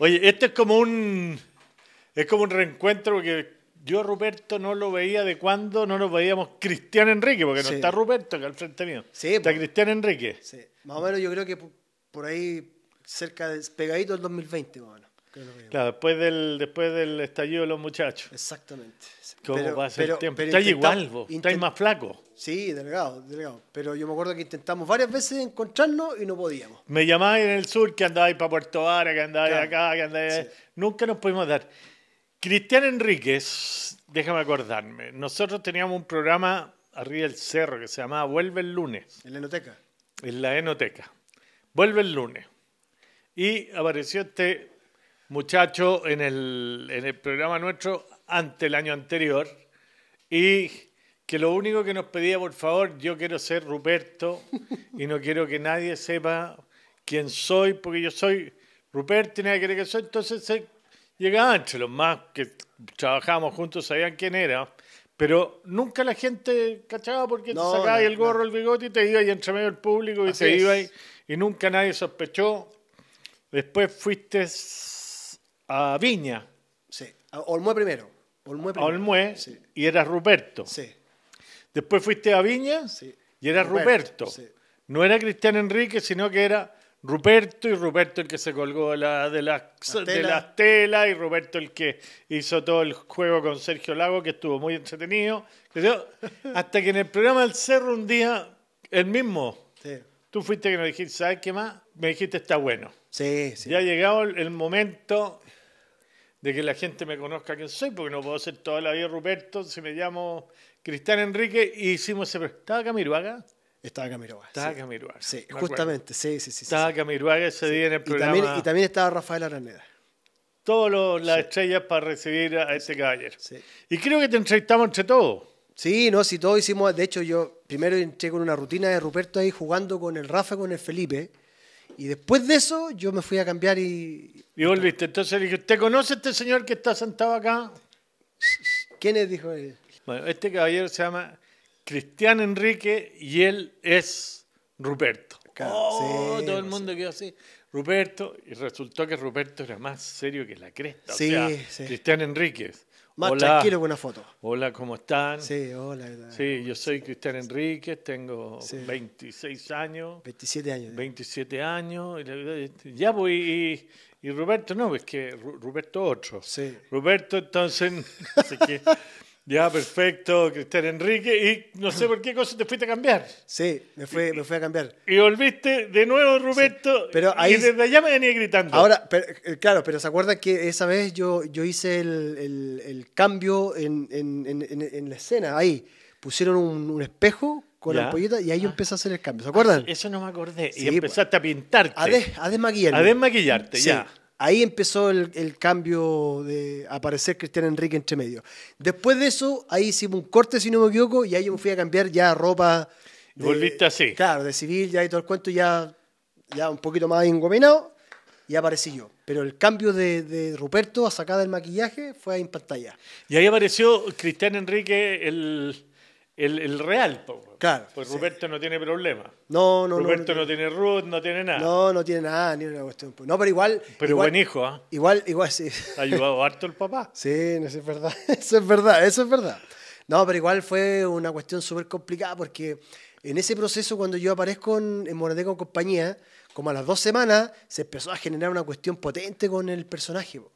Oye, esto es como un. Es como un reencuentro porque yo, Ruperto, no lo veía de cuando no nos veíamos Cristian Enrique, porque no está Ruperto acá al frente mío. Sí, está. Cristian Enrique. Sí, más o menos yo creo que por- ahí cerca de pegadito del 2020, más o menos. creo que lo vimos. Claro, después del, después del estallido de los muchachos. Exactamente. ¿Cómo Pero- pasa pero- el tiempo? pero intentamos- igual, vos. Estáis más flaco. Sí, delgado, delgado. Pero yo me acuerdo que intentamos varias veces encontrarnos y no podíamos. Me llamabais en el sur que andabais para Puerto Vara, que andabais Claro. acá, que andabais... Sí. Nunca nos pudimos dar. Cristian Enríquez, déjame acordarme, nosotros teníamos un programa arriba del cerro que se llamaba Vuelve el lunes, En la enoteca. en la Enoteca. Vuelve el lunes. Y apareció este muchacho en el, en el programa nuestro ante el año anterior y que lo único que nos pedía, por favor, yo quiero ser Ruperto y no quiero que nadie sepa quién soy, porque yo soy Ruperto y nadie quiere que soy. Entonces se llegaba entre los más que trabajábamos juntos, sabían quién era, pero nunca la gente cachaba porque No, te sacabas no, el gorro, el bigote y te ibas y entre medio del público y Así te es. ibas y nunca nadie sospechó. Después fuiste a Viña, Sí. A Olmué primero. Olmué a. Olmué, Sí. y eras Ruperto. Sí. Después fuiste a Viña Sí. y eras Ruperto, Ruperto. sí. No era Cristian Enrique, sino que era Ruperto y Ruperto el que se colgó de, la- de, las, de telas. las telas y Ruperto el que hizo todo el juego con Sergio Lago, que estuvo muy entretenido. Hasta que en el programa del Cerro un día, el mismo, Sí. tú fuiste que nos dijiste, ¿sabes qué más? Me dijiste, está bueno. Sí, sí. Ya ha llegado el momento de que la gente me conozca quién soy, porque no puedo ser toda la vida Ruperto, si me llamo Cristian Enrique, y hicimos ese... ¿Estaba Camiruaga? Estaba Camiroaga. Estaba sí. Camiruaga. Sí, justamente. Sí, sí, sí. Estaba sí. Camiruaga ese día en el Y programa. también, y también estaba Rafael Araneda. Todas las estrellas para recibir a este caballero. Sí. Y creo que te entrevistamos entre todos. Sí, no, si todos hicimos, de hecho yo primero entré con una rutina de Ruperto ahí jugando con el Rafa, con el Felipe, y después de eso yo me fui a cambiar y... Y volviste. Entonces le dije, ¿usted conoce a este señor que está sentado acá? ¿Quién es? Dijo él. Bueno, este caballero se llama Cristian Enrique y él es Ruperto. Claro, Oh, sí, todo el pues, mundo quedó así. Ruperto, y resultó que Ruperto era más serio que la cresta. Sí, o sea, sí. Cristian Enríquez. Más hola, tranquilo que una foto. hola, ¿cómo están? Sí, hola. hola. Sí, yo soy Cristian Enríquez, tengo Sí. 26 años, 27 años. 27 años. y la- Ya voy, y, y Ruperto no, es que Ruperto otro. Sí. Ruperto, entonces, así que, ya perfecto, Cristian Enrique, y no sé por qué cosa te fuiste a cambiar. Sí, me fui, me fui a cambiar. Y volviste de nuevo, Ruperto, pero ahí- y desde allá me venía gritando. Ahora, pero, eh, claro, pero ¿se acuerdan que esa vez yo, yo hice el, el- el cambio en, en- en- en- la escena? Ahí pusieron un, un espejo con Ya. la ampolleta y ahí yo empecé a hacer el cambio. ¿Se acuerdan? Eso no me acordé. Sí, y empezaste a pintarte. A, des- a desmaquillarme. a desmaquillarte, Sí. ya. Ahí empezó el, el cambio de aparecer Cristian Enrique entre medio. Después de eso, ahí hicimos un corte, si no me equivoco, y ahí yo me fui a cambiar ya ropa. Y volviste así. Claro, de civil, ya y todo el cuento, ya, ya un poquito más engominado, y aparecí yo. Pero el cambio de, de Ruperto a sacar del maquillaje fue ahí en pantalla. Y ahí apareció Cristian Enrique, el, el, el real. Claro, Pues sí. Roberto no tiene problema. No, no, Roberto no. no, tiene root, no tiene nada. No, no tiene nada, ni una cuestión. No, pero igual. Pero igual, buen hijo, ¿ah? Igual, igual, sí. Ha ayudado harto el papá. Sí, no, eso es verdad. Eso es verdad, eso es verdad. No, pero igual fue una cuestión súper complicada porque en ese proceso, cuando yo aparezco en, en Morateca con compañía, como a las dos semanas, se empezó a generar una cuestión potente con el personaje. po.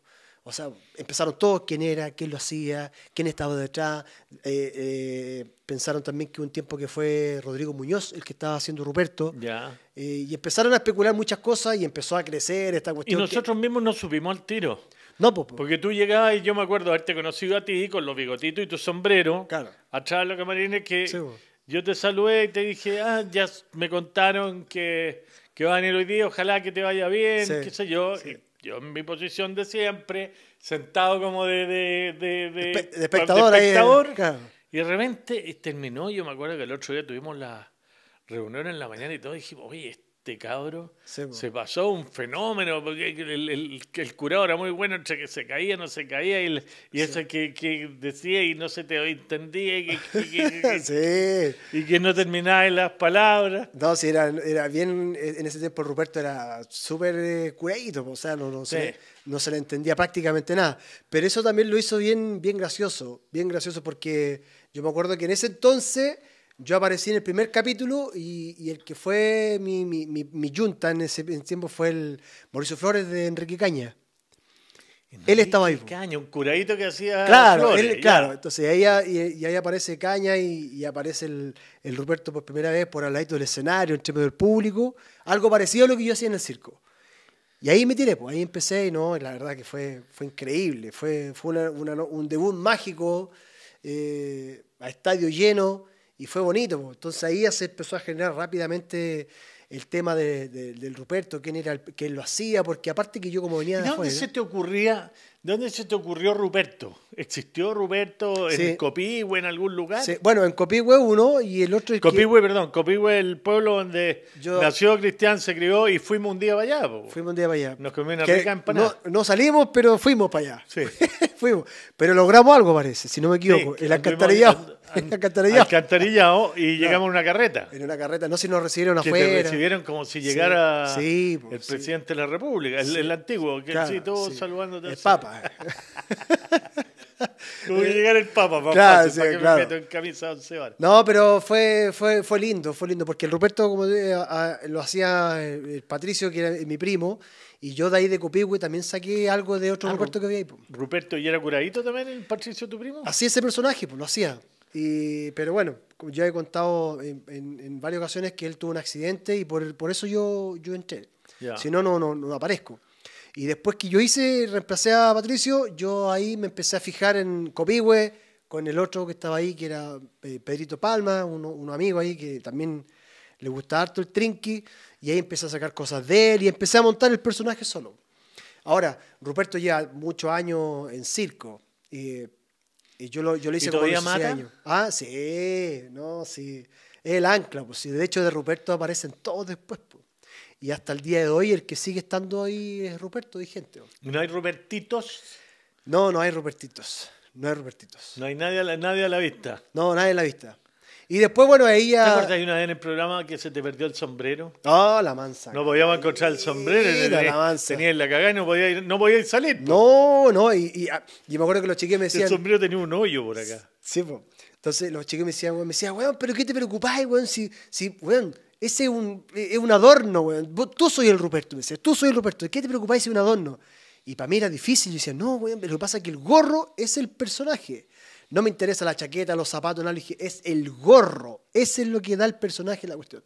O sea, empezaron todos quién era, quién lo hacía, quién estaba detrás. Eh, eh, pensaron también que un tiempo que fue Rodrigo Muñoz el que estaba haciendo Ruperto. Ya. Eh, y empezaron a especular muchas cosas y empezó a crecer esta Y cuestión. que- nosotros mismos nos subimos al tiro. No, po, po. Porque tú llegabas y yo me acuerdo haberte conocido a ti con los bigotitos y tu sombrero. Claro. Atrás de los camarines que Sí, yo te saludé y te dije, ah, ya me contaron que, que va a venir hoy día, ojalá que te vaya bien, Sí, qué sé yo. sí. Yo en mi posición de siempre, sentado como de... de, de, de- Espe- de espectador de ahí, espectador. claro. Y de repente eh, terminó, yo me acuerdo que el otro día tuvimos la reunión en la mañana y todos dijimos, oye, este cabro Sí, se pasó un fenómeno, porque el, el, el curado era muy bueno entre que se caía, no se caía, y, el- y eso que, que decía y no se te entendía, y que, que- que- que- Sí. y que no terminaba en las palabras. No, sí, era, era bien, eh, en ese tiempo Ruperto era súper eh, curadito, o sea, no, no, se, no se le entendía prácticamente nada. Pero eso también lo hizo bien, bien gracioso, bien gracioso porque yo me acuerdo que en ese entonces yo aparecí en el primer capítulo y, y el que fue mi, mi, mi, mi yunta en ese tiempo fue el Mauricio Flores de Enrique Caña. Él estaba ahí. Caña, un curadito que hacía Claro, flores, él- claro. Entonces ahí, ya- y, y ahí aparece Caña y, y aparece el, el Ruperto por primera vez por al ladito del escenario, entre del público. Algo parecido a lo que yo hacía en el circo. Y ahí me tiré, pues ahí empecé y no, la verdad que fue, fue increíble. Fue, fue una- una no- un debut mágico, eh, a estadio lleno y fue bonito. Entonces ahí ya se empezó a generar rápidamente el tema de- de- del Ruperto, quién era el, quién lo hacía, porque aparte que yo como venía ¿De de dónde se te ocurría, de dónde se te ocurrió Ruperto? ¿Existió Ruperto en Sí. Copihue en algún lugar? Sí, bueno, en Copihue uno y el otro... es que- Copihue, perdón, Copihue el pueblo donde Yo- nació Cristian, se crió y fuimos un día para allá. po. Fuimos un día para allá. Nos comimos una Que rica empanada. No, no salimos, pero fuimos para allá. Sí. fuimos. Pero logramos algo, parece, si no me equivoco. El alcantarillado. alcantarillado. Alcantarillado y llegamos en una carreta. En una carreta. No si nos recibieron Que afuera. te recibieron como si llegara Sí, po, el sí. presidente de la República, el, el antiguo, que Claro, sí, todos sí. saludándote. El así. Papa. Como que llegara el Papa, papá, Claro, para que claro. me meto en camisa once. No, pero fue, fue, fue lindo, fue lindo, porque el Ruperto, como te- a- a- lo hacía el, el Patricio, que era mi primo, y yo de ahí de Copihue también saqué algo de otro Ah, Ruperto que había ahí. Ruperto, ¿y era curadito también el Patricio, tu primo? Hacía ese personaje, pues lo hacía. Y, pero bueno, ya he contado en, en- en varias ocasiones que él tuvo un accidente y por, por eso yo, yo entré. Ya. Si no, no, no, no aparezco. Y después que yo hice, reemplacé a Patricio, yo ahí me empecé a fijar en Copihue, con el otro que estaba ahí, que era eh, Pedrito Palma, uno, un amigo ahí que también le gusta harto el trinqui, y ahí empecé a sacar cosas de él y empecé a montar el personaje solo. Ahora, Ruperto lleva muchos años en circo. Y, y yo lo, yo lo hice ¿Y como a todavía los 16 mata? años. Ah, sí, no, sí. Es el ancla, pues sí. De hecho, de Ruperto aparecen todos después. pues. Y hasta el día de hoy, el que sigue estando ahí es Ruperto vigente. pues. ¿No hay Rupertitos? No, no hay Rupertitos. No hay Rupertitos. No hay nadie a la, nadie a la vista. No, nadie en la vista. Y después, bueno, ahí ¿Te acuerdas de una vez en el programa que se te perdió el sombrero? No, la mansa. No podíamos encontrar el sombrero. Mira tenía- la mansa. Tenía en la cagada y no podía ir, no podía ir salir. po. No, no. Y, y, ah, y me acuerdo que los chiquillos me el decían. sombrero tenía un hoyo por acá. Sí, po. Entonces los chicos me decían, weón, me decían, weón, pero ¿qué te preocupáis, weón? Si, si, weón, ese es un, es un adorno, weón. Tú soy el Ruperto, me decía, tú soy el Ruperto. ¿Qué te preocupáis si es un adorno? Y para mí era difícil. Yo decía, no, weón, pero lo que pasa es que el gorro es el personaje. No me interesa la chaqueta, los zapatos, nada. Dije, es el gorro. Ese es lo que da el personaje la cuestión.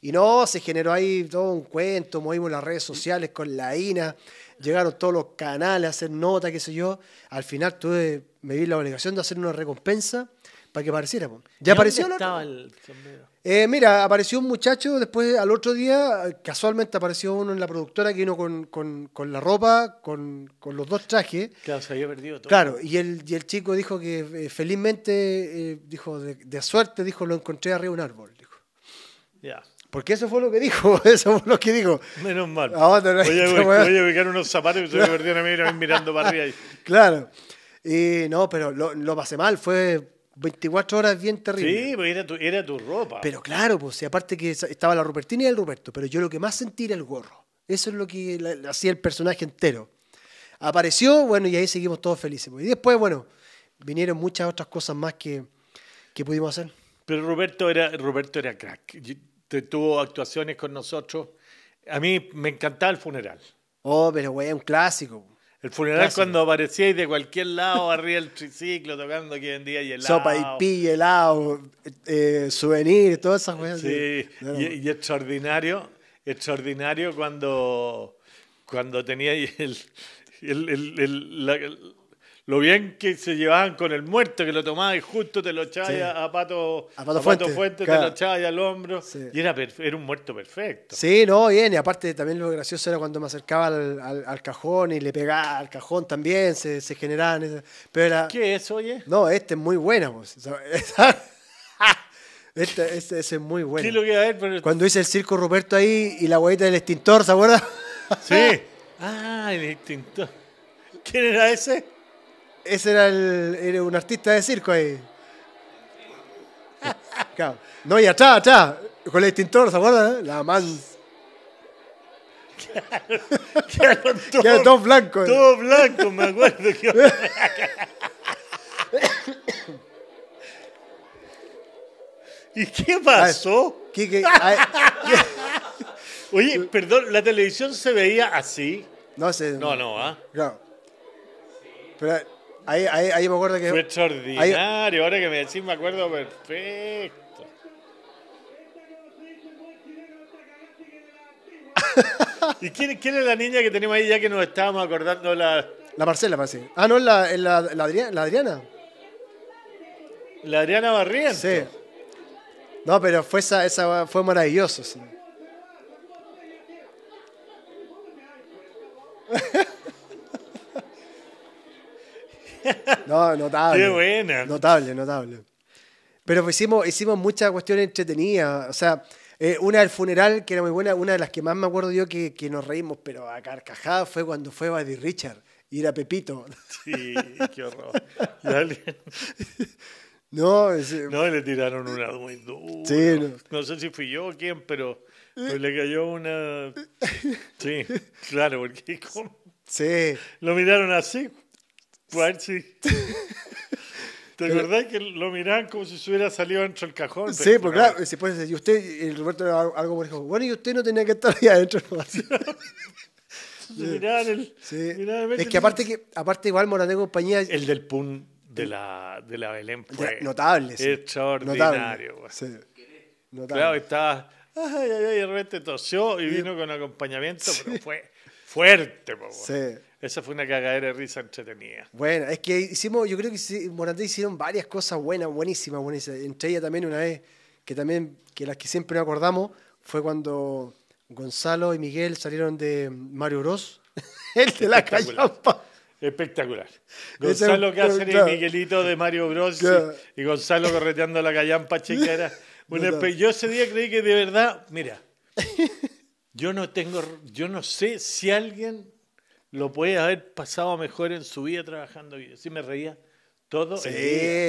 Y no, se generó ahí todo un cuento, movimos las redes sociales con la INA, llegaron todos los canales a hacer nota, qué sé yo. Al final tuve, me vi la obligación de hacer una recompensa para que apareciera. po. ¿Y Ya apareció dónde el otro. estaba el sombrero? Eh, mira, apareció un muchacho, después al otro día, casualmente apareció uno en la productora que vino con, con- con la ropa, con, con los dos trajes. Claro, se había perdido todo. Claro, y el, y el chico dijo que eh, felizmente, eh, dijo, de, de suerte, dijo, lo encontré arriba de un árbol. Dijo. Ya. Porque eso fue lo que dijo, eso fue lo que dijo. Menos mal. Ah, voy, a, ubicar unos zapatos que se me perdieron a mí mirando para arriba. y- Claro. Y no, pero lo, lo pasé mal, fue 24 horas bien terrible. Sí, pues era tu, era tu ropa. Pero claro, pues y aparte que estaba la Rupertina y el Ruperto, pero yo lo que más sentí era el gorro. Eso es lo que la- la- hacía el personaje entero. Apareció, bueno, y ahí seguimos todos felices. pues. Y después, bueno, vinieron muchas otras cosas más que, que pudimos hacer. Pero Roberto era, Roberto era crack. Tuvo actuaciones con nosotros. A mí me encantaba el funeral. Oh, pero güey, un clásico. El funeral Clásico. cuando aparecíais de cualquier lado, arriba del triciclo, tocando que vendía y helado. Sopa y pilla, helado, eh, souvenir, todas esas cosas. Sí, No, y, y extraordinario, extraordinario cuando, cuando tenía ahí el, el- el- el- la- el- lo bien que se llevaban con el muerto, que lo tomabas y justo te lo echabas Sí. a, a Pato, A Pato Fuente, te lo echabas al hombro Sí. y era, era un muerto perfecto. Sí, no, bien, y aparte también lo gracioso era cuando me acercaba al, al- al cajón y le pegaba al cajón también, se, se generaban esas- Pero era... ¿Qué es, oye? No, este es muy buena, pues. Este, este- ese es muy ¿Qué bueno. es lo que a ver? Pero- Cuando hice el circo Ruperto ahí y la huevita del extintor, ¿se acuerdan? Sí. Ah, el extintor. ¿Quién era ese? Ese era, el, era un artista de circo ahí. Claro. No, y atrás, atrás, con el extintor, ¿se acuerdan? La mans. Quedaron todos, Queda todo blanco. todos blancos, me acuerdo. que- ¿Y qué pasó? Ay, Oye, perdón, ¿la televisión se veía así? no sé. No, no, ¿ah? Claro. Pero ahí, ahí, ahí me acuerdo que. Fue extraordinario. Ahora que me decís, me acuerdo perfecto. ¿Y quién, quién es la niña que tenemos ahí ya que nos estábamos acordando la, La Marcela, parece. Ah, no, la, la, la, Adriana, la Adriana. la Adriana Barrientos? Sí. No, pero fue esa, esa fue maravilloso. sí. No, notable. Qué buena. Notable, notable. Pero pues hicimos, hicimos muchas cuestiones entretenidas. O sea, eh, una del funeral, que era muy buena, una de las que más me acuerdo yo que, que nos reímos, pero a carcajadas, fue cuando fue Buddy Richard y era Pepito. Sí, qué horror. Alguien- No, es- No, le tiraron una muy dura. Sí, no. no. sé si fui yo o quién, pero, pero le cayó una... Sí, claro, porque como- sí. lo miraron así. ¿Te acordás que lo miraban como si se hubiera salido dentro del cajón? Sí, Pero porque no, claro, si puede y usted, y el Roberto algo algo me dijo, bueno, y usted no tenía que estar ahí adentro. nomás". se miraban el... Sí. miraban el- Es que aparte que, aparte igual Morandé compañía El del pun de la, de la Belén fue notable, sí. extraordinario. Notable. güey. Sí. Notable. Claro, estaba... Ay, ay, ay, de repente tosió y vino con acompañamiento, pero fue fuerte. po. Sí. Esa fue una cagadera de risa entretenida. Bueno, es que hicimos, yo creo que Morandé hicieron varias cosas buenas, buenísimas, buenísimas. Entre ellas también una vez, que también, que las que siempre nos acordamos, fue cuando Gonzalo y Miguel salieron de Mario Bros. El de la callampa. Espectacular. Ese- Gonzalo Cáceres claro. y Miguelito de Mario Bros. y- Claro. Y, Gonzalo correteando la callampa chica. Era una No, no. espe- Yo ese día creí que de verdad, mira, yo no tengo, yo no sé si alguien lo puede haber pasado mejor en su vida trabajando. Yo sí me reía todo. Sí, el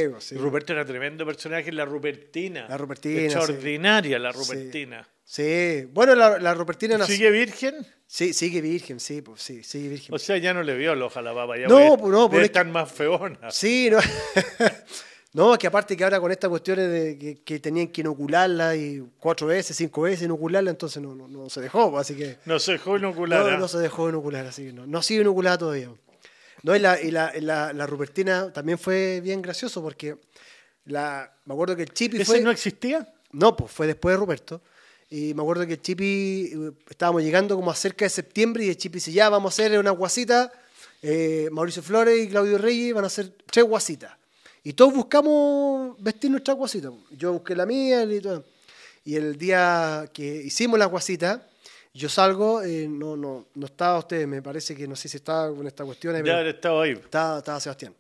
día. pues, sí. Ruperto era tremendo personaje, la Rupertina. La Rupertina, sí. Extraordinaria la. Rupertina. Sí, bueno, la, la Rupertina nació. ¿Sigue virgen? Sí, sigue virgen, sí, pues sí, sigue virgen. O sea, ya no le vio el ojo a la papa. Ya No, debe- pues no, que- estar más feona. Sí, no. no, es que aparte que ahora con estas cuestiones de que, que tenían que inocularla y cuatro veces, cinco veces inocularla, entonces no, no, no se dejó, pues, así que No se dejó inocular. no, ¿ah? no se dejó inocular, así que no, no ha sido inoculada todavía. No, y la, y la, y la, la Rupertina también fue bien gracioso porque la, me acuerdo que el Chipi ¿Ese fue... no existía? No, pues fue después de Ruperto. Y me acuerdo que el Chipi, eh, estábamos llegando como a cerca de septiembre y el Chipi dice, ya vamos a hacer una guasita. eh, Mauricio Flores y Claudio Reyes van a hacer tres guasitas. Y todos buscamos vestir nuestra guasita. Yo busqué la mía y todo. Y el día que hicimos la guasita, yo salgo, eh, no, no, no estaba usted, me parece que no sé si estaba con esta cuestión. Ya estado ahí. estaba, estaba Sebastián.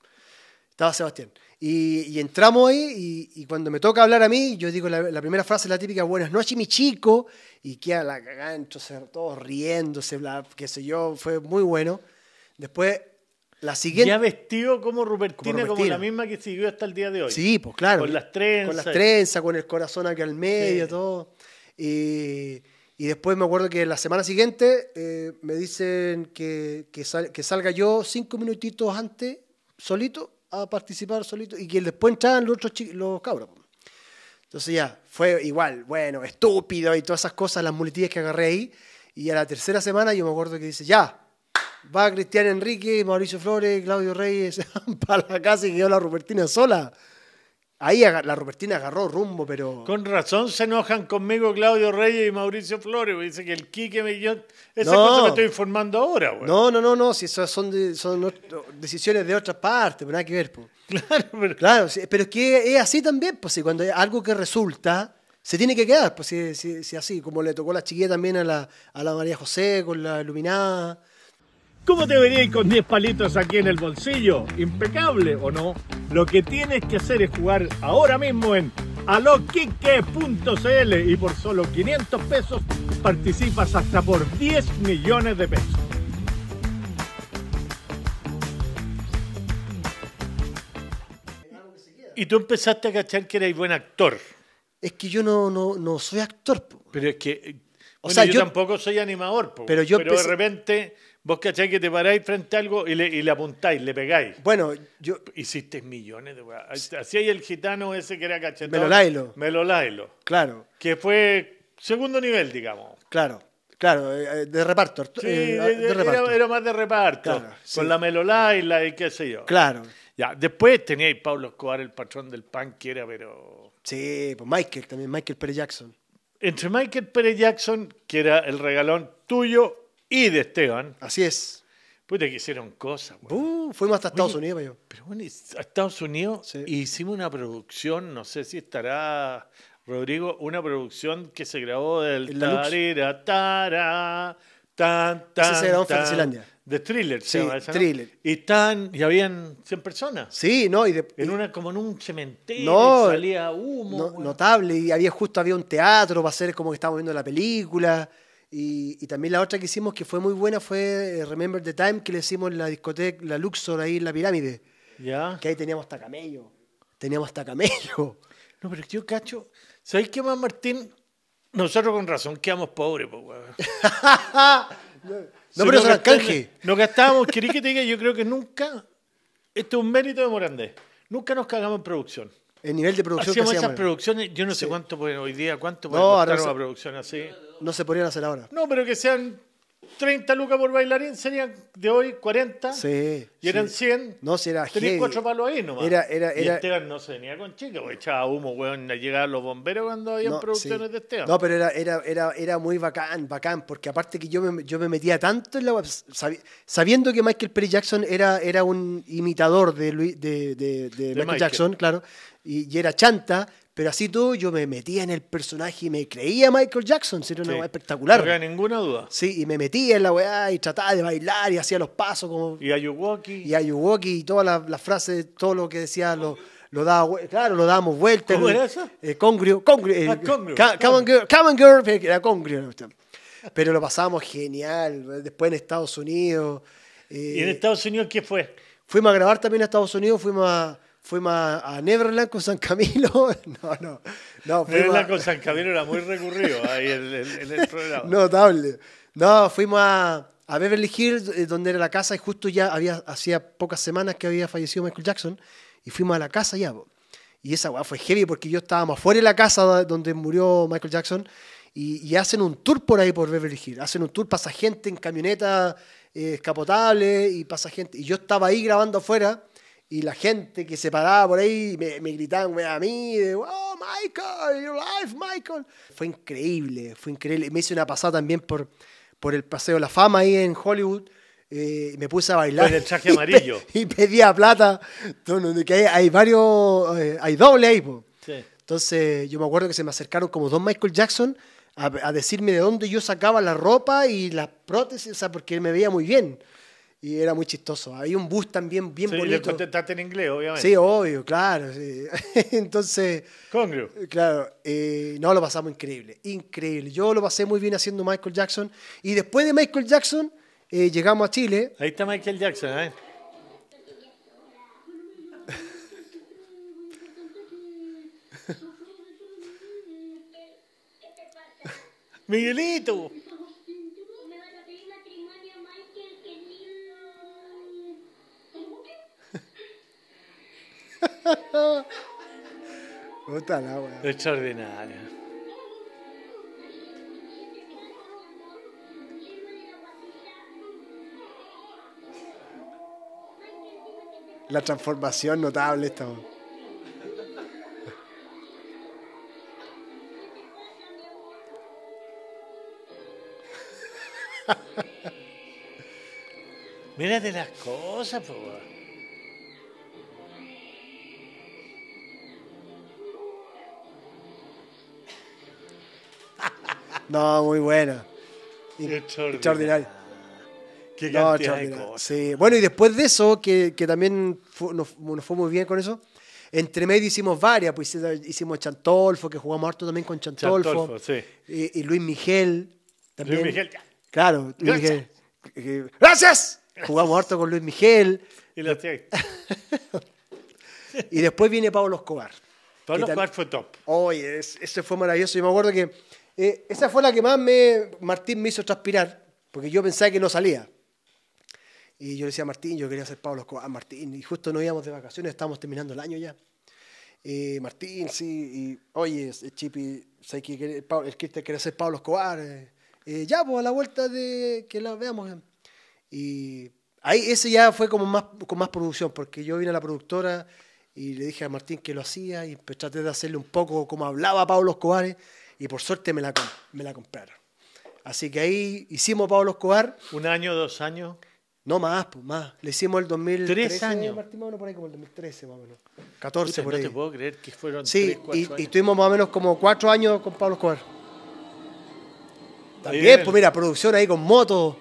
Estaba Sebastián. Y, y entramos ahí y, y cuando me toca hablar a mí, yo digo la, la primera frase, la típica, buenas noches, mi chico. Y queda la cagada, todos riéndose, bla, qué sé yo, fue muy bueno. Después, la siguiente... Ya vestido como Rupertina, como, Rupertina. la misma que siguió hasta el día de hoy. Sí, pues claro. Con las trenzas. Con las trenzas, con el corazón aquí al medio, Sí. todo. Y, y después me acuerdo que la semana siguiente eh, me dicen que, que, sal- que salga yo cinco minutitos antes, solito, a participar solito, y que después entraban los otros los cabros. Entonces ya, fue igual, bueno, estúpido y todas esas cosas, las muletillas que agarré ahí. Y a la tercera semana yo me acuerdo que dice, ya, va Cristian Enrique, Mauricio Flores, Claudio Reyes, se van para la casa y quedó la Rupertina sola. Ahí la Rupertina agarró rumbo, pero... Con razón se enojan conmigo Claudio Reyes y Mauricio Flores. porque Dice que el Quique me... Yo, esa No. cosa me estoy informando ahora, güey. No, no, no, no, si esas son, de- son ot- decisiones de otras partes, pero nada que ver. po. Claro, pero... Claro, pero es que es así también, pues si cuando hay algo que resulta, se tiene que quedar, pues si, si, si así, como le tocó la chiquilla también a la, a la María José con la iluminada. ¿Cómo te veríais con 10 palitos aquí en el bolsillo? ¿Impecable o no? Lo que tienes que hacer es jugar ahora mismo en aloquique.cl y por solo 500 pesos participas hasta por 10 millones de pesos. Y tú empezaste a cachar que eras buen actor. Es que yo no, no, no soy actor. po. Pero es que. O sea, yo, yo- tampoco soy animador, po, Pero yo de empecé- repente vos cacháis que te paráis frente a algo y le, y le apuntáis, le pegáis. Bueno, yo, Hiciste millones de weas. Así hay el gitano ese que era cachetón. Melolailo. Melolailo. claro, Que fue segundo nivel, digamos. claro, claro, eh, eh, de reparto. Sí, eh, de- de de- reparto. era, era más de reparto. Claro, sí. Con la Melolaila y qué sé yo. Claro, Ya, después teníais Pablo Escobar, el patrón del pan, que era, pero. sí, pues Michael también, Michael Pérez Jackson. Entre Michael Pérez Jackson, que era el regalón tuyo y de Esteban, Así es. puta que hicieron cosas. Uh, fuimos hasta Estados Oye, Unidos, yo. Pero bueno, a Estados Unidos Sí. hicimos una producción, no sé si estará, Rodrigo, una producción que se grabó del tarira, tara, tan, tan, se grabó en tan, Fantasylandia. De thriller, se Sí, llama esa, ¿no? Thriller. Y están, y habían 100 personas. Sí, no, y, de- En y- una, como en un cementerio, No, salía humo. no- weón. notable, y había justo había un teatro para hacer como que estábamos viendo la película. Y, y también la otra que hicimos que fue muy buena fue eh, Remember the Time que le hicimos en la discoteca, la Luxor ahí en la pirámide. Ya. Que ahí teníamos hasta camello. Teníamos hasta camello. No, pero yo cacho. ¿Sabéis qué más, Martín? Nosotros con razón quedamos pobres, pues, weón. No, pero eso era gastábamos- canje. Nos gastábamos, querí que te diga, yo creo que nunca, esto es un mérito de Morandés, nunca nos cagamos en producción. El nivel de producción Hacíamos que esas hacíamos. producciones, yo no sé Sí. cuánto hoy día, cuánto puede No, costar una producción así. No se podrían hacer ahora. No, pero que sean 30 lucas por bailarín, serían de hoy 40. Sí. Y eran sí. 100. No, si era Tenías cuatro palos ahí nomás. Era- era- Y era- Esteban no se venía con chicas, porque echaba humo, weón. Llegaban los bomberos cuando había No, producciones sí. de Esteban. No, pero era, era, era, era muy bacán, bacán, porque aparte que yo me, yo me metía tanto en la web, sabi- sabiendo que Michael Perry Jackson era, era un imitador de, Luis- de, de- de Michael, Michael. Jackson, claro, y, y era chanta, pero así todo yo me metía en el personaje y me creía Michael Jackson, era una Sí. weá espectacular. No queda ninguna duda. Sí, y me metía en la weá y trataba de bailar y hacía los pasos como Y Ayuwoki. y Ayuwoki y todas las frases, todo lo que decía lo, lo daba, claro, lo dábamos vuelta. ¿Cómo el- era eso? eh, congrio, congrio. eh, Ah, congrio. ca- Come on girl, come on girl, pero era congrio. Pero lo pasábamos genial. Después en Estados Unidos. eh, ¿Y en Estados Unidos qué fue? Fuimos a grabar también a Estados Unidos, fuimos a, fuimos a, a Neverland con San Camilo. No, no. No, Neverland a- con San Camilo era muy recurrido ahí en, en- en el programa. Notable. No, fuimos a, a Beverly Hills, eh, donde era la casa, y justo ya había, hacía pocas semanas que había fallecido Michael Jackson, y fuimos a la casa ya. Y esa weá fue heavy porque yo estábamos afuera de la casa do- donde murió Michael Jackson, y, y hacen un tour por ahí por Beverly Hills. Hacen un tour, pasa gente en camioneta eh, escapotable, y pasa gente. Y yo estaba ahí grabando afuera. Y la gente que se paraba por ahí me, me gritaban a mí, de, oh, Michael, your life, Michael. Fue increíble, fue increíble. Me hice una pasada también por, por el Paseo de la Fama ahí en Hollywood. eh, y me puse a bailar. Con el traje Y amarillo. Y, pedía plata. Donde que hay, hay varios, eh, hay doble ahí. Sí. Entonces yo me acuerdo que se me acercaron como dos Michael Jackson a, a decirme de dónde yo sacaba la ropa y las prótesis, o sea, porque me veía muy bien. Y era muy chistoso. Hay un bus también bien Sí, bonito. contestaste en inglés, obviamente. Sí, obvio, claro. sí. Entonces, Congrio. claro, eh, no, lo pasamos increíble, increíble. Yo lo pasé muy bien haciendo Michael Jackson. Y después de Michael Jackson, eh, llegamos a Chile. Ahí está Michael Jackson, ¿eh? Miguelito. Puta la wea. Extraordinario. La transformación notable esta. wea. Mírate las cosas, po. No, muy buena. Extraordinario. Qué No, de cosas. Sí. Bueno, y después de eso, que, que también fu- nos, nos fue muy bien con eso, entre medio hicimos varias, pues hicimos Chantolfo, que jugamos harto también con Chantolfo. Chantolfo, sí. Y, y Luis Miguel. También. Luis Miguel, ya. Claro, Luis Gracias. Miguel. ¡Gracias! Jugamos harto con Luis Miguel. Y después viene Pablo Escobar. Pablo. Escobar fue top. Oye, es- ese fue maravilloso. Yo me acuerdo que eh, esa fue la que más me, Martín me hizo transpirar, porque yo pensaba que no salía. Y yo le decía a Martín, yo quería ser Pablo Escobar, Martín, y justo nos íbamos de vacaciones, estábamos terminando el año ya. Eh, Martín, sí, y oye, eh, Chipi, sé que el Cristian quiere ser Pablo Escobar. eh, eh, ya, pues a la vuelta de que la veamos. Y ahí ese ya fue como más, con más producción, porque yo vine a la productora y le dije a Martín que lo hacía y pues traté de hacerle un poco como hablaba Pablo Escobar eh, y por suerte me la, me la compraron. Así que ahí hicimos Pablo Escobar, Un año, dos años. no más, pues más. Le hicimos el 2013. Tres años. Martín, más o menos por ahí como el 2013, más o menos. 14 Puta, por no ahí. te puedo creer que fueron Sí, tres, cuatro y, años. y estuvimos más o menos como cuatro años con Pablo Escobar. También, pues mira, producción ahí con motos.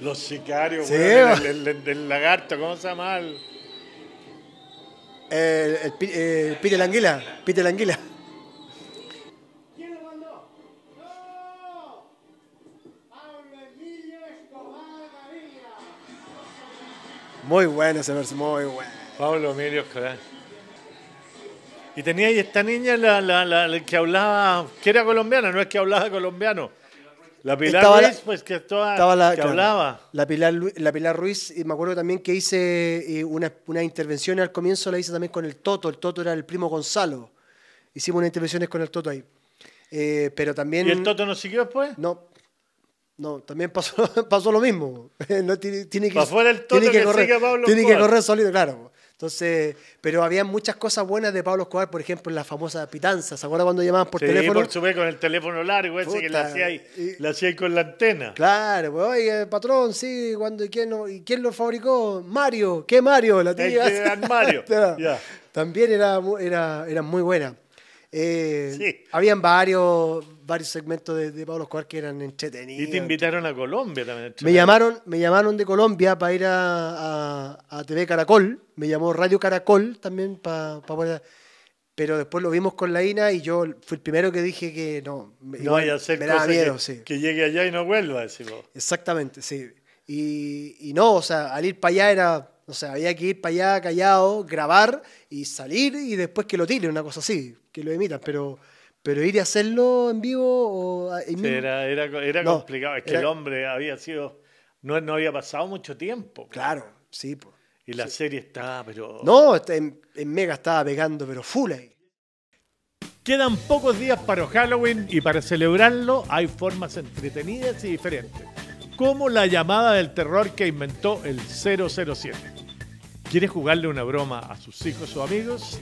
Los sicarios, Sí, weón, el, el- el- del lagarto, ¿cómo se llama? El- El, el, Pi- Pite la Anguila. Pite Muy bueno ese verso, muy bueno. Pablo Emilio Escobar. Y tenía ahí esta niña la, la, la- la que hablaba, que era colombiana, no es que hablaba colombiano. La Pilar Estaba la- Ruiz, pues que, toda, Estaba la, que claro, hablaba. La Pilar, la Pilar Ruiz, y me acuerdo también que hice eh, una, una intervención al comienzo, la hice también con el Toto. El Toto era el primo Gonzalo. Hicimos unas intervenciones con el Toto ahí. Eh, pero también. ¿Y el Toto nos siguió después? No. No, también pasó, pasó lo mismo. No, tiene, tiene que, el tiene que que correr, sigue Pablo tiene que correr solito, claro. Entonces, pero había muchas cosas buenas de Pablo Escobar, por ejemplo, en la famosa pitanza. ¿Se acuerdan cuando llamaban por sí, teléfono? por supuesto, con el teléfono largo ese que Puta, hacía ahí, y- le hacía ahí con la antena. Claro, pues, oye, patrón, sí, cuando, ¿y, quién, lo- ¿y quién lo fabricó? Mario, ¿qué Mario? La tía. Mario. También era, era, era muy buena. Eh, Sí. Habían varios, varios segmentos de, de Pablo Escobar que eran entretenidos. Y te invitaron a Colombia también. Me llamaron, me llamaron de Colombia para ir a, a- a TV Caracol, me llamó Radio Caracol también para poder... Pero después lo vimos con la INA y yo fui el primero que dije que no, me- No vaya a hacer me miedo, que, sí. que llegue allá y no vuelva, decimos. Exactamente, sí. Y, y no, o sea, al ir para allá era, o sea, había que ir para allá callado, grabar y salir y después que lo tiren, una cosa así, que lo emitan, pero, pero ir y hacerlo en vivo o ahí Sí, mismo- era era, era No, complicado. Es que era- el hombre había sido. No, no había pasado mucho tiempo. Claro, sí, pues. Y la serie estaba, pero. No, este, en, en Mega estaba pegando, pero full ahí. Quedan pocos días para Halloween y para celebrarlo hay formas entretenidas y diferentes, como la llamada del terror que inventó el 007. ¿Quieres jugarle una broma a sus hijos o amigos?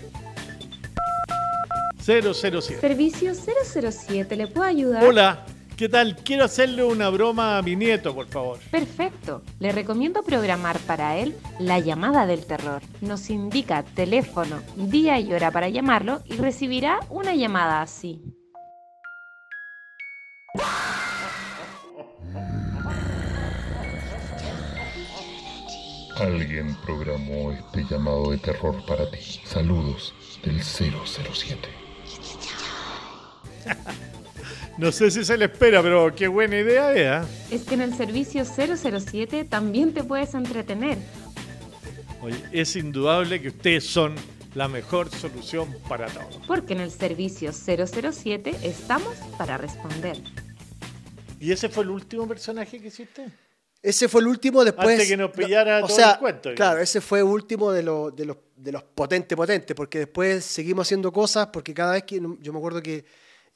007. Servicio 007, ¿le puedo ayudar? Hola, ¿qué tal? Quiero hacerle una broma a mi nieto, por favor. Perfecto. Le recomiendo programar para él la llamada del terror. Nos indica teléfono, día y hora para llamarlo y recibirá una llamada así. Alguien programó este llamado de terror para ti. Saludos del 007. No sé si se le espera, pero qué buena idea es. ¿eh? Es que en el servicio 007 también te puedes entretener. Oye, es indudable que ustedes son la mejor solución para todo. Porque en el servicio 007 estamos para responder. ¿Y ese fue el último personaje que hiciste? Ese fue el último después. Antes que nos pillara o todo sea, el cuento, digamos. Claro, ese fue último de, los de, los, de los potentes, potentes, porque después seguimos haciendo cosas, porque cada vez que. Yo me acuerdo que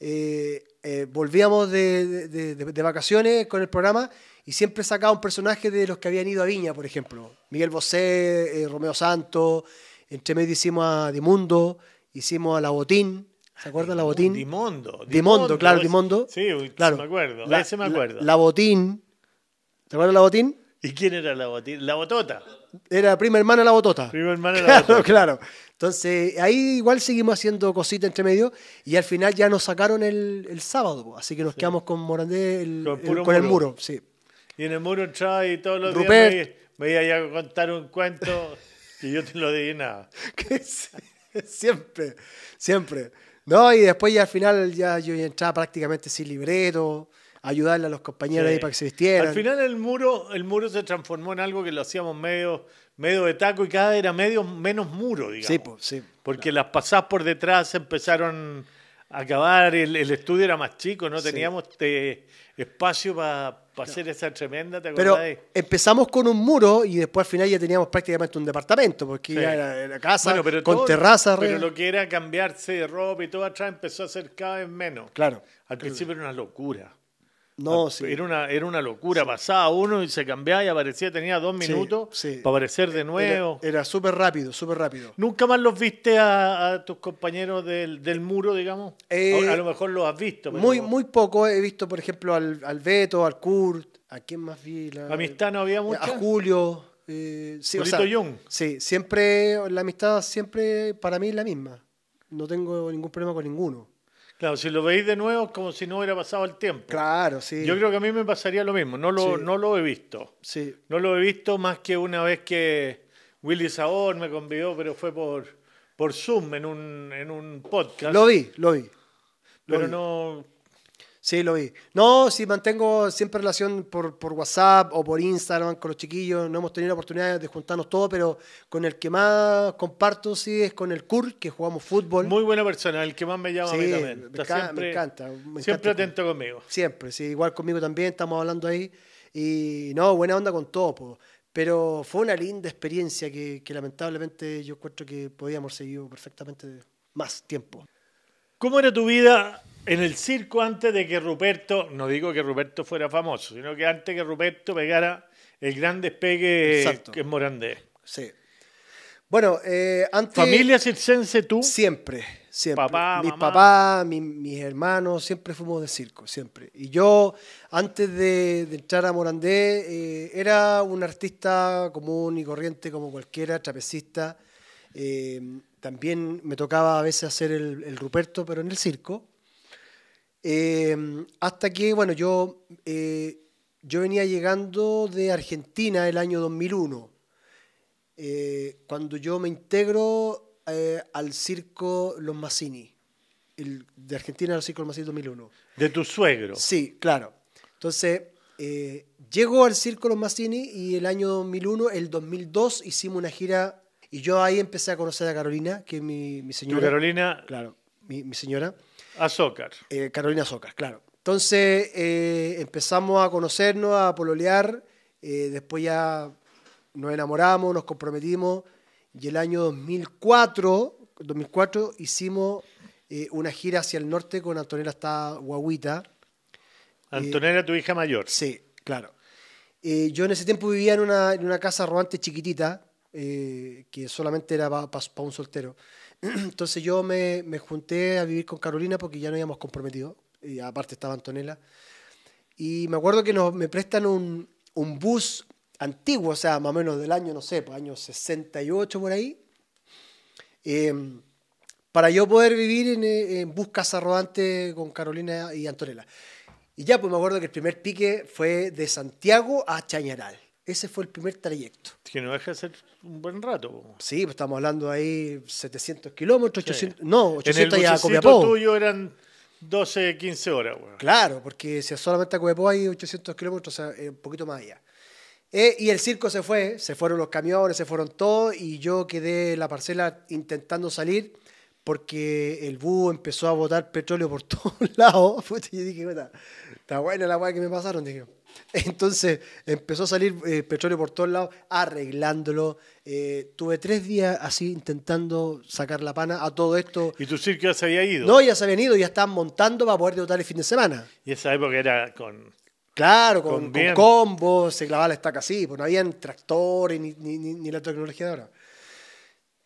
eh, eh, volvíamos de, de- de- de vacaciones con el programa y siempre sacaba un personaje de los que habían ido a Viña, por ejemplo. Miguel Bosé, eh, Romeo Santos, entre medio hicimos a Dimundo, hicimos a La Botín. ¿Se acuerdan La Botín? Dimondo. Dimondo, claro, Dimondo. Sí, Claro. me acuerdo. La- ese me la- acuerdo. La Botín. ¿Te acuerdas de La Botín? ¿Y quién era la? La botota. Era prima hermana de la botota. Prima hermana de la claro, botota. claro. Entonces, ahí igual seguimos haciendo cositas entre medio y al final ya nos sacaron el, el sábado, así que nos quedamos con Morandé el- Con el- con el muro. muro. Sí. Y en el muro entraba y todos los Rupert. días me, me iba a contar un cuento y yo te lo adivinaba. Sí. siempre, siempre. No, y después ya al final ya yo ya entraba prácticamente sin libreto, ayudarle a los compañeros Sí. ahí para que se vistieran. Al final el muro, el muro se transformó en algo que lo hacíamos medio, medio de taco y cada vez era medio menos muro, digamos. sí, pues, sí. Porque las pasadas por detrás empezaron a acabar, el, el estudio era más chico, no teníamos este espacio para hacer esa tremenda, ¿te Pero empezamos con un muro y después al final ya teníamos prácticamente un departamento, porque ya era, era casa Bueno, pero con todo- terraza. Pero arriba. lo que era cambiarse de ropa y todo atrás empezó a ser cada vez menos. Claro. Al principio era una locura. No, sí. Era una, era una locura. Pasaba uno y se cambiaba y aparecía, tenía dos minutos sí. para aparecer de nuevo. era súper rápido, súper rápido. ¿Nunca más los viste a, a tus compañeros del, del muro, digamos? Eh, a, a lo mejor los has visto. Muy, muy poco. He visto, por ejemplo, al, al Beto, al Kurt. ¿A quién más vi? La- ¿Amistad no había mucha? A Julio. eh, sí, o sea. Sí, siempre, la amistad siempre para mí es la misma. No tengo ningún problema con ninguno. Claro, si lo veis de nuevo es como si no hubiera pasado el tiempo. Claro, sí. Yo creo que a mí me pasaría lo mismo. No lo, Sí. no lo he visto. Sí, No lo he visto más que una vez que Willy Sabor me convidó, pero fue por, por Zoom en un, en un podcast. lo vi, lo vi. lo pero vi. no. Sí, lo vi. No, sí, mantengo siempre relación por, por WhatsApp o por Instagram con los chiquillos. No hemos tenido la oportunidad de juntarnos todos, pero con el que más comparto, sí, es con el Kurt, que jugamos fútbol. Muy buena persona, el que más me llama a mí Sí, también. me Está encanta, siempre, me encanta, me siempre atento conmigo. Siempre, sí, igual conmigo también, estamos hablando ahí. Y no, buena onda con todo, po. pero fue una linda experiencia que, que lamentablemente yo encuentro que podíamos seguir perfectamente más tiempo. ¿Cómo era tu vida en el circo antes de que Ruperto, no digo que Ruperto fuera famoso, sino que antes que Ruperto pegara el gran despegue Exacto. en Morandé? Sí. Bueno, eh, antes... ¿Familia circense tú? Siempre, siempre. Papá, mis mamá. papás, mi- mis hermanos, siempre fuimos de circo, siempre. Y yo, antes de, de entrar a Morandé, eh, era un artista común y corriente como cualquiera, trapecista. Eh, también me tocaba a veces hacer el, el Ruperto, pero en el circo. Eh, hasta que, bueno, yo, eh, yo venía llegando de Argentina el año 2001 eh, cuando yo me integro eh, al circo Los Mazzini, el, de Argentina al circo Los Mazzini 2001. De tu suegro. Sí, claro. Entonces, eh, llego al circo Los Mazzini y el año 2001, el 2002, hicimos una gira y yo ahí empecé a conocer a Carolina, que es mi, mi Tu señora. Carolina Claro, mi, mi señora. Azócar. Eh, Carolina Socas, claro. Entonces eh, empezamos a conocernos, a pololear, eh, después ya nos enamoramos, nos comprometimos y el año 2004, 2004 hicimos una gira hacia el norte con Antonella hasta Guaguita. Antonella, tu hija mayor. Sí, claro. Yo en ese tiempo vivía en una, en una casa rodante chiquitita, eh, que solamente era para un soltero. Entonces yo me, me junté a vivir con Carolina porque ya no habíamos comprometido, y aparte estaba Antonella. Y me acuerdo que nos, me prestan un, un bus antiguo, o sea, más o menos del año, no sé, pues año 68 por ahí, eh, para yo poder vivir en, eh, en bus casa rodante con Carolina y Antonella. Y ya, pues me acuerdo que el primer pique fue de Santiago a Chañaral. Ese fue el primer trayecto. Que no deja de ser un buen rato. Sí, pues estamos hablando ahí 700 kilómetros, Sí. 800, no, En el 800 ya a Copiapó. tuyo eran 12, 15 horas. weón. Claro, porque si solamente a Copiapó hay 800 kilómetros, o sea, eh, un poquito más allá. Eh, y el circo se fue, se fueron los camiones, se fueron todos, y yo quedé en la parcela intentando salir porque el bus empezó a botar petróleo por todos lados. Y yo dije, "Puta, está buena la weá que me pasaron, dije. Entonces empezó a salir eh, petróleo por todos lados, arreglándolo. Eh, tuve tres días así intentando sacar la pana a todo esto. Y tu circo ya se había ido. No, ya se habían ido, ya estaban montando para poder debutar el fin de semana. Y esa época era con. Claro, con, Con combos, se clavaba la estaca así, pues no habían tractores ni, ni, ni- ni la tecnología de ahora.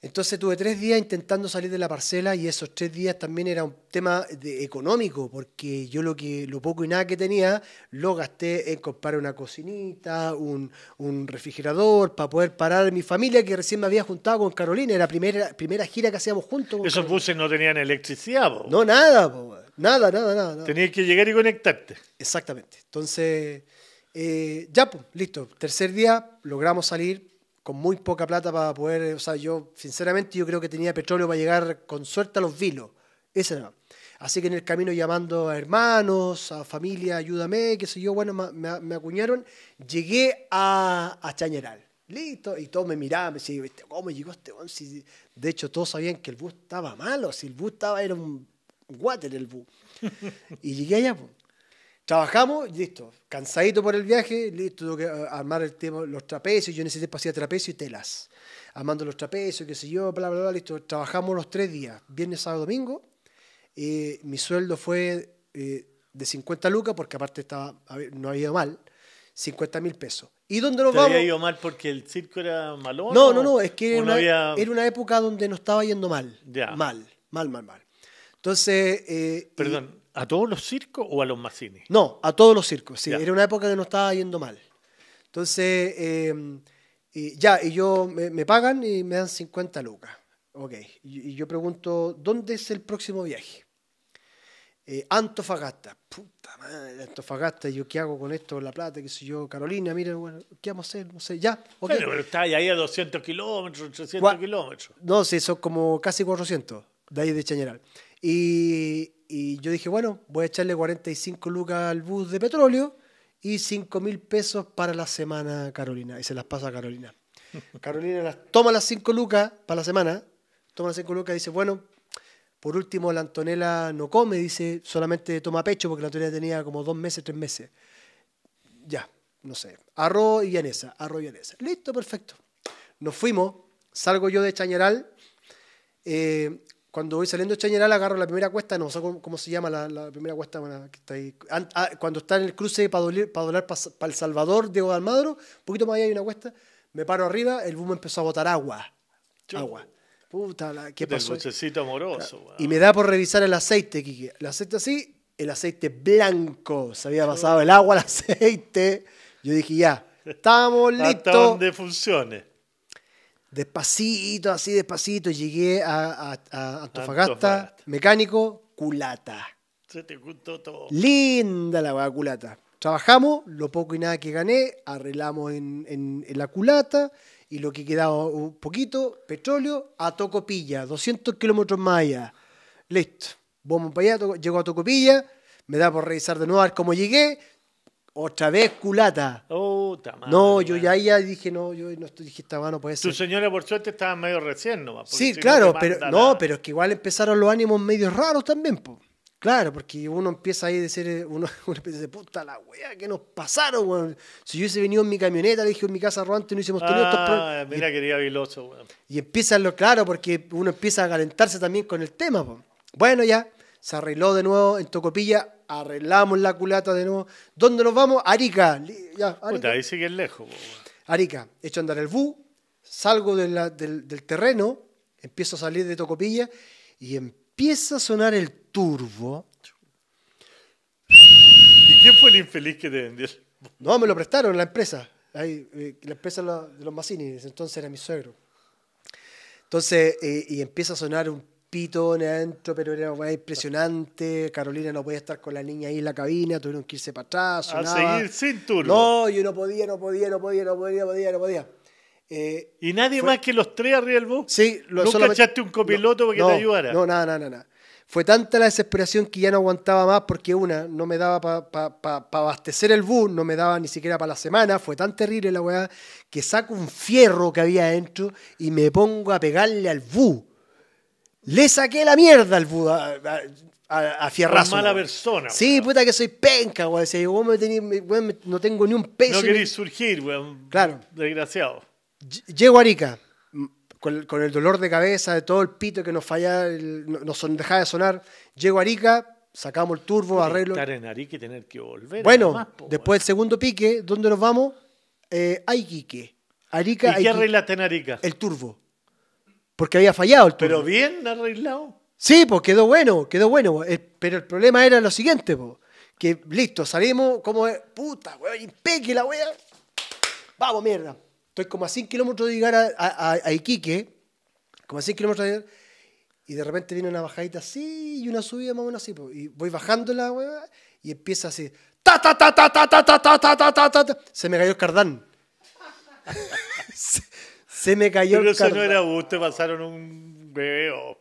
Entonces tuve tres días intentando salir de la parcela y esos tres días también era un tema de- económico, porque yo lo que lo poco y nada que tenía lo gasté en comprar una cocinita, un, un refrigerador para poder parar a mi familia que recién me había juntado con Carolina, era la primera, primera gira que hacíamos juntos. con Esos Carolina. buses no tenían electricidad. po. No, nada, po, nada, nada, nada. nada. Tenías que llegar y conectarte. Exactamente. Entonces, eh, ya, pues, listo. Tercer día, logramos salir con muy poca plata para poder, o sea, yo sinceramente yo creo que tenía petróleo para llegar con suerte a los vilos. Ese era. Así que en el camino llamando a hermanos, a familia, ayúdame, qué sé yo, bueno, me, me acuñaron, llegué a, a Chañaral. Listo, y todos me miraban, me decían, "¿Viste ¿cómo llegó este? Si- de hecho, todos sabían que el bus estaba malo, si el bus estaba, era un water el bus. y llegué allá, pues. Trabajamos, listo. Cansadito por el viaje, listo. Tuve que eh, armar el tema, los trapecios. Yo ese tiempo hacía trapecio y telas. Armando los trapecios, qué sé yo, bla, bla, bla, listo. Trabajamos los tres días, viernes, sábado, domingo. Eh, mi sueldo fue eh, de 50 lucas, porque aparte estaba, no había ido mal, 50 mil pesos. ¿Y dónde nos ¿Te vamos? había ido mal porque el circo era malo? No, no, no, es que era ¿O no una, había- era una época donde nos estaba yendo mal. Ya. Mal, mal, mal, mal. Entonces. eh, y- Perdón, ¿a todos los circos o a los Mazzini? no, a todos los circos, sí. Ya. Era una época que nos estaba yendo mal. Entonces, eh, y ya, y yo me, me pagan y me dan 50 lucas. Ok. Y, y yo pregunto, ¿dónde es el próximo viaje? Eh, Antofagasta. Puta madre, Antofagasta. ¿Yo qué hago con esto, la plata? ¿Qué sé yo? Carolina, mira, bueno, ¿qué vamos a hacer? No sé, ya. ok. Bueno, pero está ahí a 200 kilómetros, 300 Gua- kilómetros. No, sí, son como casi 400 de ahí de Chañaral. Y, y yo dije, bueno, voy a echarle 45 lucas al bus de petróleo y 5 mil pesos para la semana, Carolina. Y se las pasa a Carolina. Carolina las, toma las 5 lucas para la semana, toma las 5 lucas y dice, bueno, por último la Antonella no come, dice, solamente toma pecho porque la Antonella tenía como dos meses, tres meses. Ya, no sé. Arroz y llanesa, arroz y llanesa. Listo, perfecto. Nos fuimos, salgo yo de Chañaral. eh, cuando voy saliendo de Chañaral agarro la primera cuesta, no sé cómo, cómo se llama la, la primera cuesta que está ahí. Ah, cuando está en el cruce para doblar para doblar para El Salvador, Diego de Almagro, un poquito más allá hay una cuesta, me paro arriba, el boom empezó a botar agua. Agua. Puta, la, ¿qué Del pasó? bucecito amoroso. weón. Y me da por revisar el aceite, Kike. El aceite así, el aceite blanco. Se había pasado el agua al aceite. Yo dije, ya, estamos Hasta listos. donde funcione. Despacito, así despacito, llegué a, a- a Antofagasta, Antofagasta. mecánico, culata. Se te juntó todo. Linda la weá culata. Trabajamos, lo poco y nada que gané, arreglamos en, en- en la culata y lo que quedaba un poquito, petróleo, a Tocopilla, 200 kilómetros más allá. Listo. Vamos para allá, llego a Tocopilla, me da por revisar de nuevo a ver cómo llegué. Otra vez culata. No, yo ya, ya dije, no, yo no estoy, dije, esta weá no puede Tu ser. señora, por suerte, estaba medio recién nomás. Sí, si claro, pero no, pero es que igual empezaron los ánimos medio raros también, po. Claro, porque uno empieza ahí a decir, eh, uno, uno empieza a decir, puta la wea, ¿qué nos pasaron, weón? Si yo hubiese venido en mi camioneta, le dije en mi casa rodante, no hubiésemos tenido estos Ah, problemas. mira, quería viloso, weón. Y empieza lo claro, porque uno empieza a calentarse también con el tema, po. Bueno, ya, se arregló de nuevo en Tocopilla, arreglamos la culata de nuevo. ¿Dónde nos vamos? Arica. Ya, Arica. Puta, ahí sí que es lejos, po. Arica, echo a andar el bus, salgo de la- del, del terreno, empiezo a salir de Tocopilla y empieza a sonar el turbo. ¿Y quién fue el infeliz que te vendió? No, me lo prestaron la empresa. Ahí, eh, la empresa de los- ese entonces era mi suegro. Entonces, eh, y empieza a sonar un pito en adentro, pero era una impresionante. Carolina no podía estar con la niña ahí en la cabina, tuvieron que irse para atrás. A seguir sin turbo. No, yo no podía, no podía, no podía, no podía, no podía, no podía. Eh, ¿Y nadie Fue- más que los tres arriba del bus? Sí, lo ¿Nunca solamente- echaste un copiloto para que no, te ayudara? No, nada, nada, nada. Fue tanta la desesperación que ya no aguantaba más porque una, no me daba para abastecer el bus, no me daba ni siquiera para la semana. Fue tan terrible la weá que saco un fierro que había adentro y me pongo a pegarle al bus. Le saqué la mierda al bus a, a, a- a fierrazo. Por mala weón. persona, Sí, puta que soy penca, me weón, me- no tengo ni un peso. No ni- querís surgir, weón. Claro. Desgraciado. Ll- Llego a Arica con, el- con el dolor de cabeza de todo el pito que nos el- no- nos dejaba de sonar. Llego a Arica, sacamos el turbo, arreglo. Estar en Arica y tener que volver. Bueno, po, después del segundo pique, ¿dónde nos vamos? Eh, a Iquique. Arica. ¿Y qué arreglaste en Arica? El turbo. Porque había fallado el turbo. ¿Pero bien arreglado? Sí, pues quedó bueno, quedó bueno. eh, pero el problema era lo siguiente, po, que listo, salimos, como es, puta, weón, impeque la wea. Vamos, mierda. Estoy como a 100 kilómetros de llegar a, a- a- a Iquique, como a 100 kilómetros de llegar, y de repente viene una bajadita así y una subida más o menos así. po, y voy bajando la wea y empieza así. Ta, ta, ta, ta, ta, ta, ta, ta, ta, ta, ta, ta, ta. Se me cayó el cardán. Se, me cayó Pero el eso no cardán. era usted, pasaron un bebé. oh.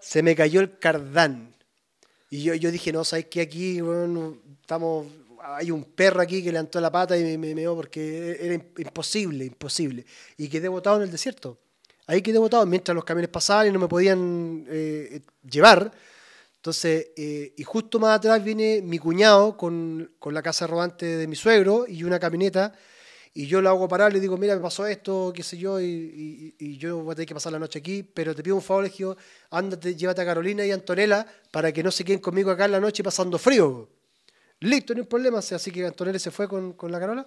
Se me cayó el cardán. Y yo, yo dije, no, ¿sabes qué? Aquí, bueno, estamos... Hay un perro aquí que levantó la pata y me, me meó porque era im- imposible, imposible. Y quedé botado en el desierto. Ahí quedé botado mientras los camiones pasaban y no me podían eh, llevar. Entonces, eh, y justo más atrás viene mi cuñado con, con la casa rodante de mi suegro y una camioneta. Y yo lo hago parar, le digo, mira, me pasó esto, qué sé yo, y, y- y yo voy a tener que pasar la noche aquí, pero te pido un favor, le digo, ándate, llévate a Carolina y a Antonella para que no se queden conmigo acá en la noche pasando frío. Listo, no hay problema. Así que Antonella se fue con, con la Carola.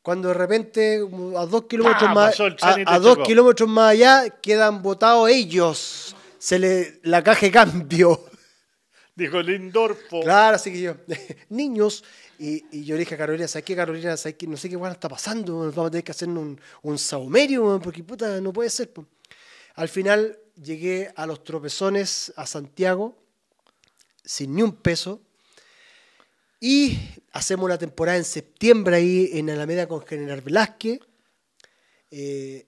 Cuando de repente, a dos kilómetros ¡Pah! más, a, dos kilómetros más allá, quedan botados ellos. Se le, la caja de cambio. Dijo Lindorfo. Claro, así que yo, niños, y, y yo le dije a Carolina, ¿sabes qué, Carolina? ¿Sabes qué? No sé qué bueno está pasando, nos vamos a tener que hacer un, un saumerio, porque puta, no puede ser. po". Al final llegué a los tropezones a Santiago, sin ni un peso, y hacemos una temporada en septiembre ahí en Alameda con General Velázquez, eh,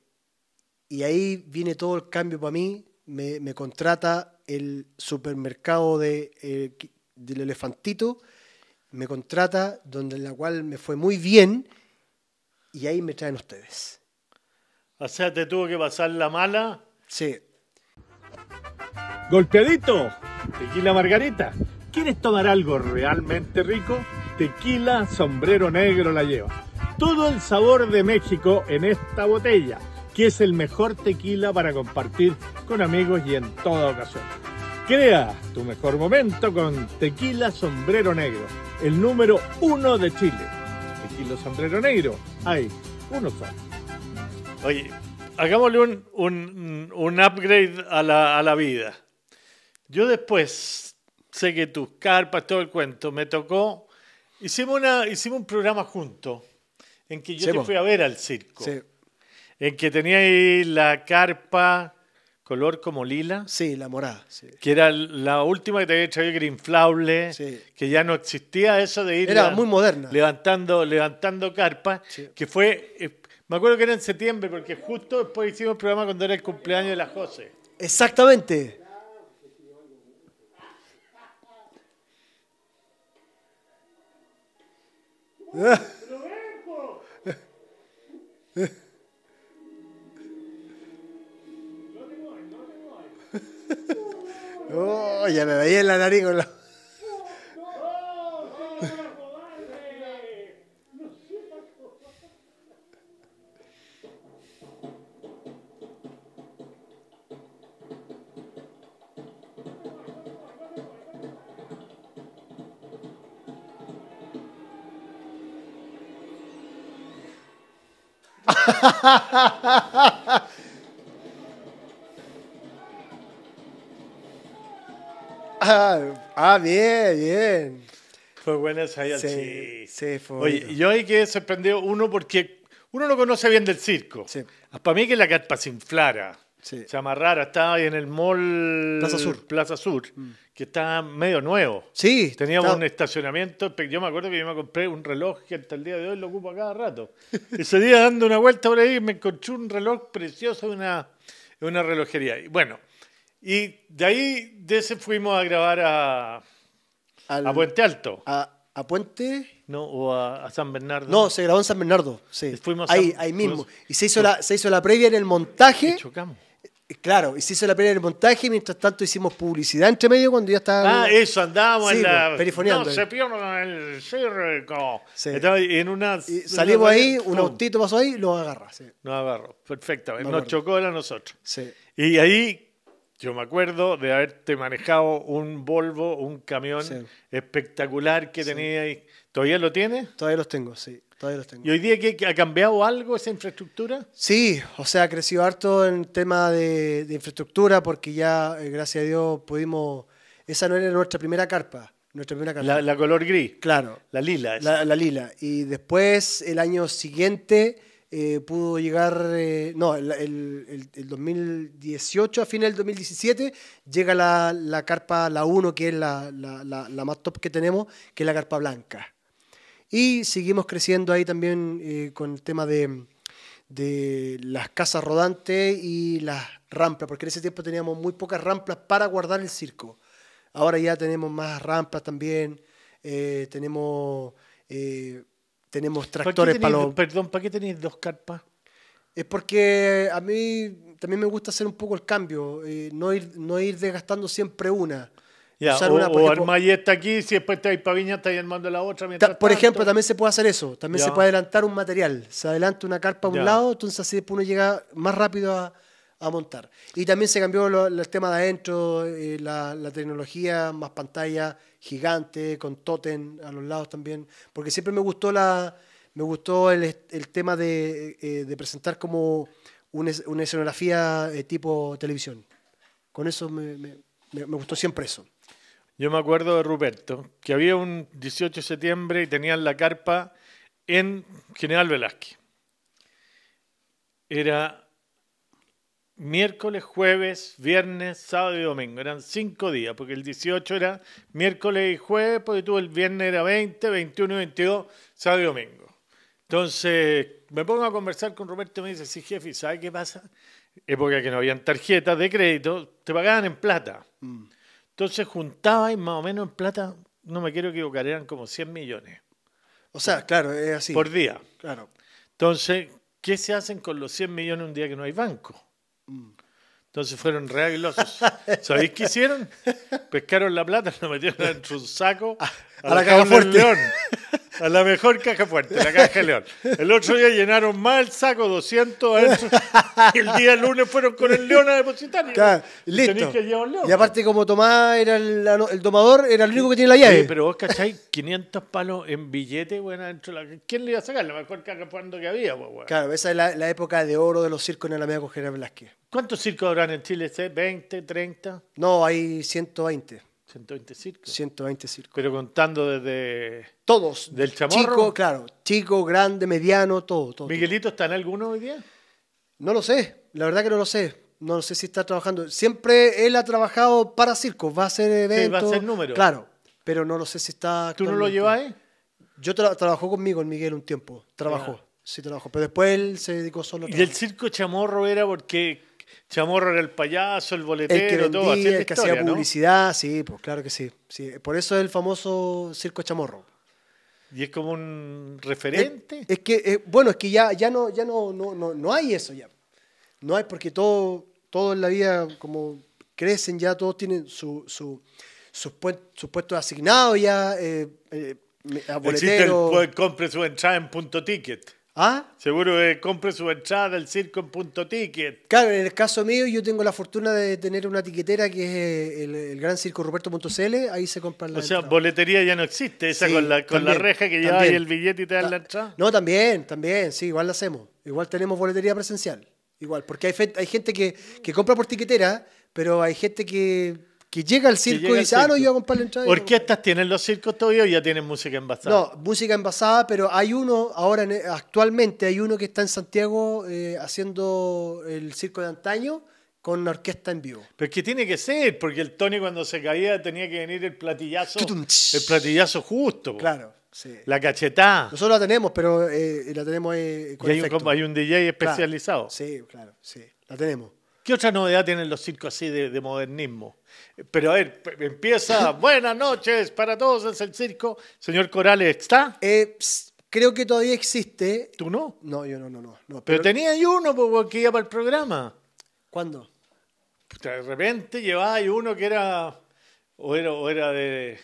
y ahí viene todo el cambio para mí. Me, me contrata el supermercado de, eh, del Elefantito, me contrata, donde en la cual me fue muy bien, y ahí me traen ustedes. O sea, te tuvo que pasar la mala. Sí. Golpeadito, tequila margarita. ¿Quieres tomar algo realmente rico? Tequila sombrero negro la lleva. Todo el sabor de México en esta botella, que es el mejor tequila para compartir con amigos y en toda ocasión. Crea tu mejor momento con Tequila Sombrero Negro, el número uno de Chile. Tequila Sombrero Negro, hay uno solo. Oye, hagámosle un, un- un upgrade a la, a la vida. Yo después, sé que tus carpas, todo el cuento, me tocó. Hicimos, una, hicimos un programa juntos en que yo Sí, te fui a ver al circo. Sí, En que tenía ahí la carpa color como lila, sí, la morada. Sí. que era la última que te había traído, que era inflable, Sí. que ya no existía eso de ir Era la- muy moderna. levantando, levantando carpa, Sí. que fue, eh, me acuerdo que era en septiembre, porque justo después hicimos el programa cuando era el cumpleaños de la José. Exactamente. Oh, ya me veía en la nariz. bien, bien. Fue buena esa ya, Sí, sí. sí, fue Oye, bonito. yo ahí quedé sorprendido, uno, porque uno no conoce bien del circo. Sí. Para mí que la carpa se inflara, Sí. se amarrara, estaba ahí en el mall Plaza Sur. Mm. Plaza Sur, que está medio nuevo. Sí, Teníamos está- un estacionamiento. Yo me acuerdo que yo me compré un reloj que hasta el día de hoy lo ocupo a cada rato. Ese día dando una vuelta por ahí me encontré un reloj precioso de una, una relojería. Y bueno, y de ahí, de ese fuimos a grabar a, al- a Puente Alto, a, a Puente. ¿no? O a, a San Bernardo. No, se grabó en San Bernardo. Sí. Fuimos ahí, ahí mismo. fuimos- Y se hizo, la, se hizo la previa en el montaje. Y chocamos. Claro, y se hizo la previa en el montaje. y Mientras tanto, hicimos publicidad entre medio cuando ya estaba. Ah, eso, andábamos Sí, en la. pues, perifoneando No se pierdan el circo. Sí. En una. Y salimos una- ahí, un ¡pum! autito pasó ahí, lo agarra. Sí. Nos agarró. Me Nos chocó era nosotros. sí. Y ahí yo me acuerdo de haberte manejado un Volvo, un camión Sí. espectacular que tenía ahí. ¿Todavía lo tienes? Todavía los tengo, sí. Todavía los tengo. ¿Y hoy día ha cambiado algo esa infraestructura? Sí, o sea, ha crecido harto en tema de, de infraestructura porque ya, eh, gracias a Dios, pudimos... Esa no era nuestra primera carpa. Nuestra primera carpa. La, la color gris, Claro. la lila. La, la lila. Y después, el año siguiente, eh, pudo llegar, eh, no, el, el- el- el 2018, a fines del 2017, llega la, la carpa, la 1, que es la, la- la- más top que tenemos, que es la carpa blanca. Y seguimos creciendo ahí también eh, con el tema de, de las casas rodantes y las rampas, porque en ese tiempo teníamos muy pocas rampas para guardar el circo. Ahora ya tenemos más rampas también, tenemos, tenemos ¿Para qué tractores para los... Perdón, ¿para qué tenéis dos carpas? Es porque a mí también me gusta hacer un poco el cambio, eh, no, ir, no ir desgastando siempre una. Ya, Usar o, una, por o ejemplo- armáis esta aquí, si después estáis para Viña, estáis armando la otra. Ta- por tanto. ejemplo, también se puede hacer eso. También Ya. se puede adelantar un material. Se adelanta una carpa a un Ya. lado, entonces así después uno llega más rápido a, a montar. Y también se cambió el tema de adentro, eh, la, tecnología, más pantalla gigante, con tótem a los lados también. Porque siempre me gustó la me gustó el, el tema de, eh, de presentar como una, una escenografía eh, tipo televisión. Con eso me- me- me gustó siempre eso. Yo me acuerdo de Ruperto, que había un 18 de septiembre y tenían la carpa en General Velázquez. Era miércoles, jueves, viernes, sábado y domingo. Eran cinco días, porque el 18 era miércoles y jueves, porque tú el viernes era 20, 21 y 22, sábado y domingo. Entonces, me pongo a conversar con Roberto y me dice, sí, jefe, ¿sabe qué pasa? Época que no habían tarjetas de crédito, te pagaban en plata. Entonces juntaba y más o menos en plata, no me quiero equivocar, eran como 100 millones O sea, claro, es así. por día. Claro. Entonces, ¿qué se hacen con los 100 millones un día que no hay banco? Entonces fueron reaglosos. ¿Sabéis qué hicieron? Pescaron la plata, la metieron dentro de un saco a, a la caja jaula del fuerte. León. A la mejor caja fuerte, la caja de León. El otro día llenaron más el saco, 200 adentro. Y el día lunes fueron con el León a depositar. Claro, Y listo. tenéis que llevar un León. Y aparte, como Tomás era el, el domador, era el único que tiene la llave. Oye, pero vos cacháis 500 palos en billete, bueno, adentro de la... ¿Quién le iba a sacar? La mejor caja fuerte que había, pues, weón. Claro, esa es la, la época de oro de los circos en Alameda con General Velázquez. ¿Cuántos circos habrán en Chile? ¿sé? ¿20, 30? No, hay 120. 120 circos. 120 circos. Pero contando desde... Todos. ¿Del chamorro? Chico, claro. Chico, grande, mediano, todo. todo ¿Miguelito está en alguno hoy día? No lo sé, la verdad que no lo sé. No sé si está trabajando. Siempre él ha trabajado para circos, va a hacer eventos. va a hacer números. Claro, pero no lo sé si está. ¿Tú no lo llevas ahí? Yo tra- trabajó conmigo, el Miguel, un tiempo. Trabajó, sí trabajó. Pero después él se dedicó solo a Y el circo Chamorro era porque Chamorro era el payaso, el El boletero, que todo. Así es vendía, la el que historia, hacía ¿no? publicidad, sí, pues claro que sí, sí. Por eso es el famoso circo chamorro. Y es como un referente. Es, es que, eh, bueno, es que ya, ya, no, ya no, no, no, no hay eso ya. No hay porque todo, todo en la vida, como crecen ya, todos tienen su, su, sus, sus puestos asignados ya, eh, eh, a Existe el, boletero. compre su entrada en punto ticket. ¿Ah? Seguro que compre su entrada del circo en punto ticket. Claro, en el caso mío yo tengo la fortuna de tener una etiquetera que es eh, el, el gran circo Ruperto.cl, ahí se compran O las sea, boletería ya no existe, esa Sí, con la, con la reja que lleva ahí el billete y te dan la entrada. No, también, también, sí, igual lo hacemos. Igual tenemos boletería presencial. Igual, porque hay, hay gente que, que compra por tiquetera, pero hay gente que, que llega al circo llega y dice, ah, no, circo. yo voy a comprar la entrada. ¿Orquestas tienen los circos todavía o ya tienen música envasada? No, música envasada, pero hay uno, ahora en- actualmente hay uno que está en Santiago eh, haciendo el circo de antaño con una orquesta en vivo. Pero es que tiene que ser, porque el Tony cuando se caía tenía que venir el platillazo, el platillazo justo. Claro, sí. la cachetada. Nosotros la tenemos, pero eh, la tenemos eh, con Y hay un, hay un DJ Claro. especializado. Sí, claro, sí, la tenemos. ¿Qué otra novedad tienen los circos así de, de modernismo? Pero a ver, empieza, buenas noches para todos, es el circo. Señor Corales, ¿está? Eh, creo que todavía existe. ¿Tú no? No, yo no, no, no. no, Pero tenía ahí uno po, que iba para el programa. ¿Cuándo? Puta, De repente llevaba ahí uno que era, o era, o era de...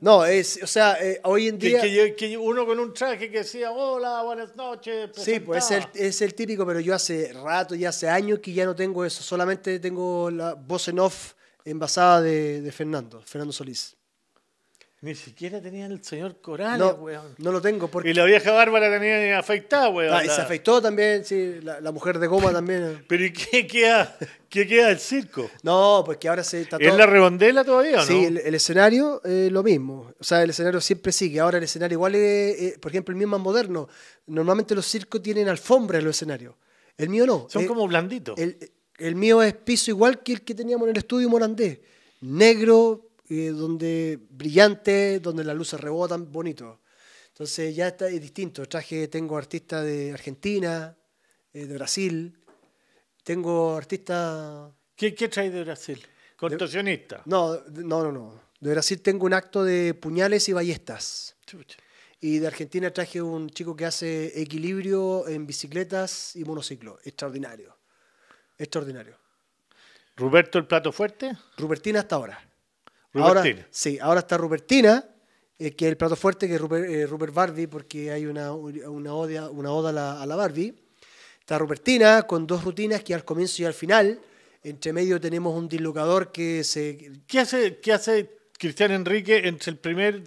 No, es, o sea, eh, hoy en día. que lle- que uno con un traje que decía, hola, buenas noches. Sí, pues es el, es el típico, pero yo hace rato, ya hace años que ya no tengo eso. Solamente tengo la voz en off envasada de, de Fernando, Fernando Solís. Ni siquiera tenía el señor Corales, No, weón. no lo tengo porque. Y la vieja Bárbara tenía afeitada, weón. Ah, y se afeitó también, sí, la, la mujer de goma también. Pero ¿y qué queda, qué queda del circo? No, porque ahora se está ¿Es todo- la redondela todavía o no? Sí, el, el escenario eh, lo mismo. O sea, el escenario siempre sigue. Ahora el escenario igual es, eh, por ejemplo, el mío es más moderno. Normalmente los circos tienen alfombra en los escenarios. El mío no. Son Eh, como blanditos. El, el mío es piso igual que el que teníamos en el estudio Morandé. Negro, eh, donde brillante, donde las luces rebotan, bonito. Entonces ya está es distinto. Traje, tengo artistas de Argentina, eh, de Brasil, tengo artistas... ¿Qué, qué trae de Brasil? Contorsionista. No, de- no, no, no. De Brasil tengo un acto de puñales y ballestas. Chucha. Y de Argentina traje un chico que hace equilibrio en bicicletas y monociclo. Extraordinario. Extraordinario. ¿Roberto el plato fuerte? Rupertina hasta ahora. Rupertina. Ahora, sí, ahora está Rupertina, eh, que es el plato fuerte, que es Rupert, eh, Rupert Barbie, porque hay una, una, odia, una oda a la, a la Barbie. Está Rupertina con dos rutinas que al comienzo y al final. Entre medio tenemos un dislocador que se... ¿Qué hace, ¿Qué hace Cristian Enrique entre el primer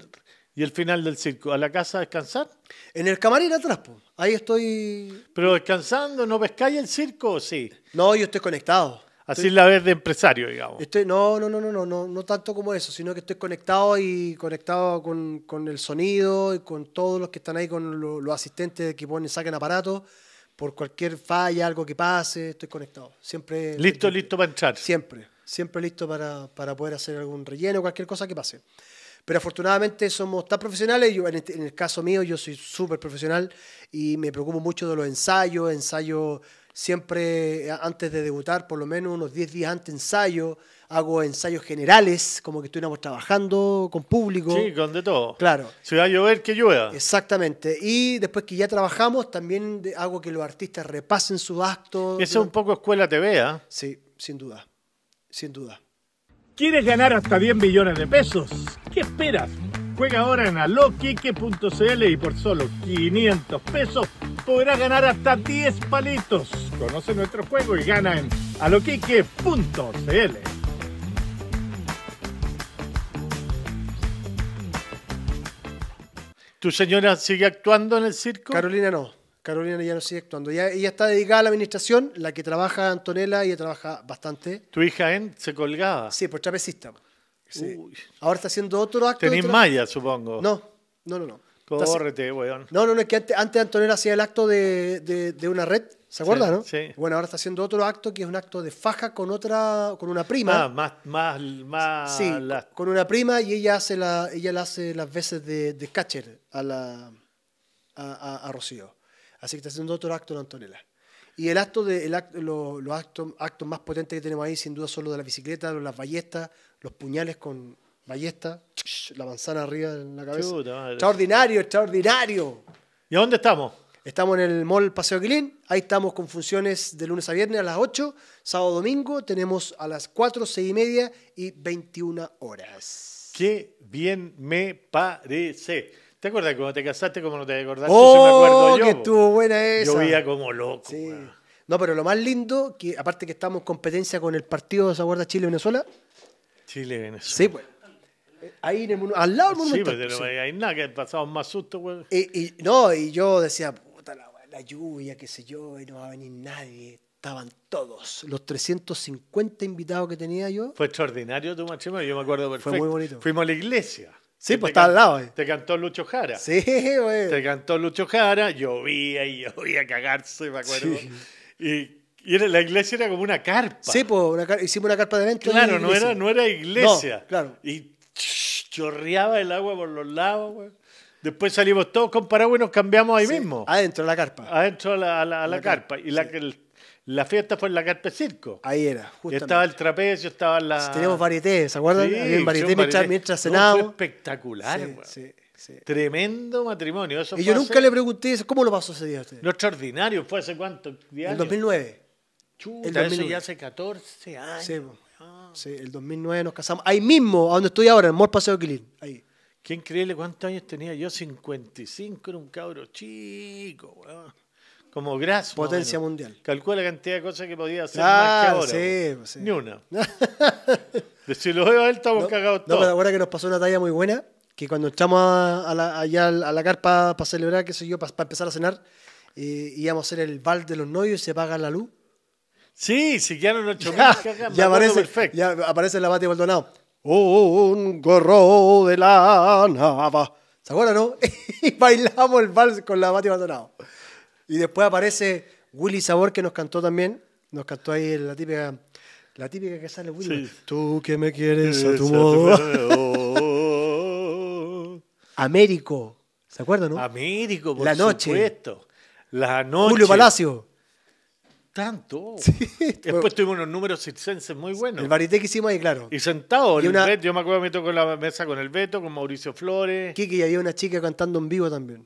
y el final del circo? ¿A la casa a descansar? En el camarín atrás, po. ahí estoy... ¿Pero descansando? ¿No pescáis el circo sí? No, yo estoy conectado. Así la vez de empresario, digamos. Estoy, no, no, no, no, no, no, no tanto como eso, sino que estoy conectado y conectado con, con el sonido y con todos los que están ahí, con lo- los asistentes que ponen, sacan aparatos, por cualquier falla, algo que pase, estoy conectado. Siempre. Listo, listo para entrar. Siempre, siempre listo para, para poder hacer algún relleno, cualquier cosa que pase. Pero afortunadamente somos tan profesionales, yo en, este- en el caso mío yo soy súper profesional y me preocupo mucho de los ensayos, ensayo siempre eh, antes de debutar, por lo menos unos 10 días antes ensayo, hago ensayos generales, como que estuviéramos trabajando con público. Sí, con de todo. Claro. Si va a llover, que llueva. Exactamente. Y después que ya trabajamos, también de- hago que los artistas repasen sus actos. Esa es un poco escuela TV, ¿ah? Sí, sin duda. Sin duda. ¿Quieres ganar hasta 10 millones de pesos? ¿Qué esperas? Juega ahora en aloquique.cl y por solo 500 pesos podrás ganar hasta 10 palitos. Conoce nuestro juego y gana en aloquique.cl. ¿Tu señora sigue actuando en el circo? Carolina no. Carolina ya no sigue actuando. Ya, ella está dedicada a la administración, la que trabaja Antonella, ella trabaja bastante. ¿Tu hija en se colgaba? Sí, pues trapecista. Sí. Ahora está haciendo otro acto. Tenís tra- malla, supongo. No, no, no. no. Córrete, weón. No, no, no, es que antes, antes Antonella hacía el acto de, de- de una red, ¿se acuerda, Sí, no? sí. Bueno, ahora está haciendo otro acto que es un acto de faja con otra, con una prima. Ah, más, más, más. Sí, la- con una prima y ella hace la, ella le hace las veces de, de catcher a la a, a- a Rocío. Así que está haciendo otro acto de Antonella. Y el acto de el acto, lo- los actos, actos más potentes que tenemos ahí, sin duda, son los de la bicicleta, los- las ballestas, los puñales con ballesta, la manzana arriba en la cabeza. Chuta madre. Extraordinario, extraordinario. ¿Y a dónde estamos? Estamos en el Mall Paseo Quilín, ahí estamos con funciones de lunes a viernes a las 8, sábado domingo tenemos a las 4, 6 y media y 21 horas. Qué bien me parece. ¿Te acuerdas cuando te casaste como no te acordás? Sí me acuerdo ¡Oh, yo. que estuvo buena esa! Llovía como loco. Sí. No, pero lo más lindo, que aparte que estamos en competencia con el partido, ¿se acuerda Chile-Venezuela? Chile, Venezuela. Sí, pues. Eh, Ahí en el monu- al lado del Sí, Monumental, pero sí. no hay nada que pasado más susto, weón. Y, y- no, y yo decía, puta la, la lluvia, qué sé yo, y no va a venir nadie. Estaban todos, los 350 invitados que tenía yo. Fue extraordinario tu matrimonio, yo me acuerdo perfecto. muy bonito. Fuimos a la iglesia. Sí, pues está can- al lado, eh. Te cantó Lucho Jara. Sí, güey. Te cantó Lucho Jara, llovía y llovía a cagarse, me acuerdo. Sí. Y, y era- la iglesia era como una carpa. Sí, pues hicimos una carpa de eventos. Claro, no era, no era iglesia. No, claro. Y chorreaba el agua por los lados, güey. Después salimos todos con paraguas y nos cambiamos ahí Sí, mismo. Adentro de la carpa. Adentro a la, a la- a la La carpa. Y la, el- la fiesta fue en la carpa de circo. Ahí era, justamente. estaba el trapecio, estaba la... Teníamos varieté, ¿se acuerdan? Sí, Había varieté mientras, mientras No, fue espectacular, güey. sí. Tremendo matrimonio. Eso Y yo nunca hace- le pregunté eso, ¿cómo lo pasó ese día a usted? No extraordinario, fue hace cuánto? En ¿Diez el años? 2009. Chuta, el eso 2009. ya hace 14 años. Sí, po. Sí, el 2009 nos casamos. Ahí mismo, a donde estoy ahora, en el Mall Paseo Quilín. Ahí. Qué increíble cuántos años tenía yo, 55, era un cabro chico, weón. Como graso. Potencia mundial. Calcula la cantidad de cosas que podía hacer Claro, más que ahora. sí, pues sí. Ni una. Si lo veo a él, estamos No, cagados no, pero todos. ahora que nos pasó una talla muy buena, que cuando entramos a, a la, allá a la carpa para celebrar, qué sé yo, para, empezar a cenar, eh, íbamos a hacer el bal de los novios y se apaga la luz. Sí, si quedaron 8 mil Ya, ya aparece, perfecto. ya aparece la Mati Maldonado. Un gorro de la nava. ¿Se acuerdan, no? y bailamos el vals con la Mati Maldonado. Y después aparece Willy Sabor, que nos cantó también. Nos cantó ahí la típica, la típica que sale Willy. Sí. Tú que me quieres a tu modo. Américo. ¿Se acuerdan, no? Américo, por La noche. supuesto. La noche. Julio Palacio. Tanto. Después tuvimos unos números circenses muy buenos. El varité que hicimos ahí, claro. Y sentado, Y el una- yo me acuerdo que me tocó en la mesa con el Beto, con Mauricio Flores. Kiki y había una chica cantando en vivo también.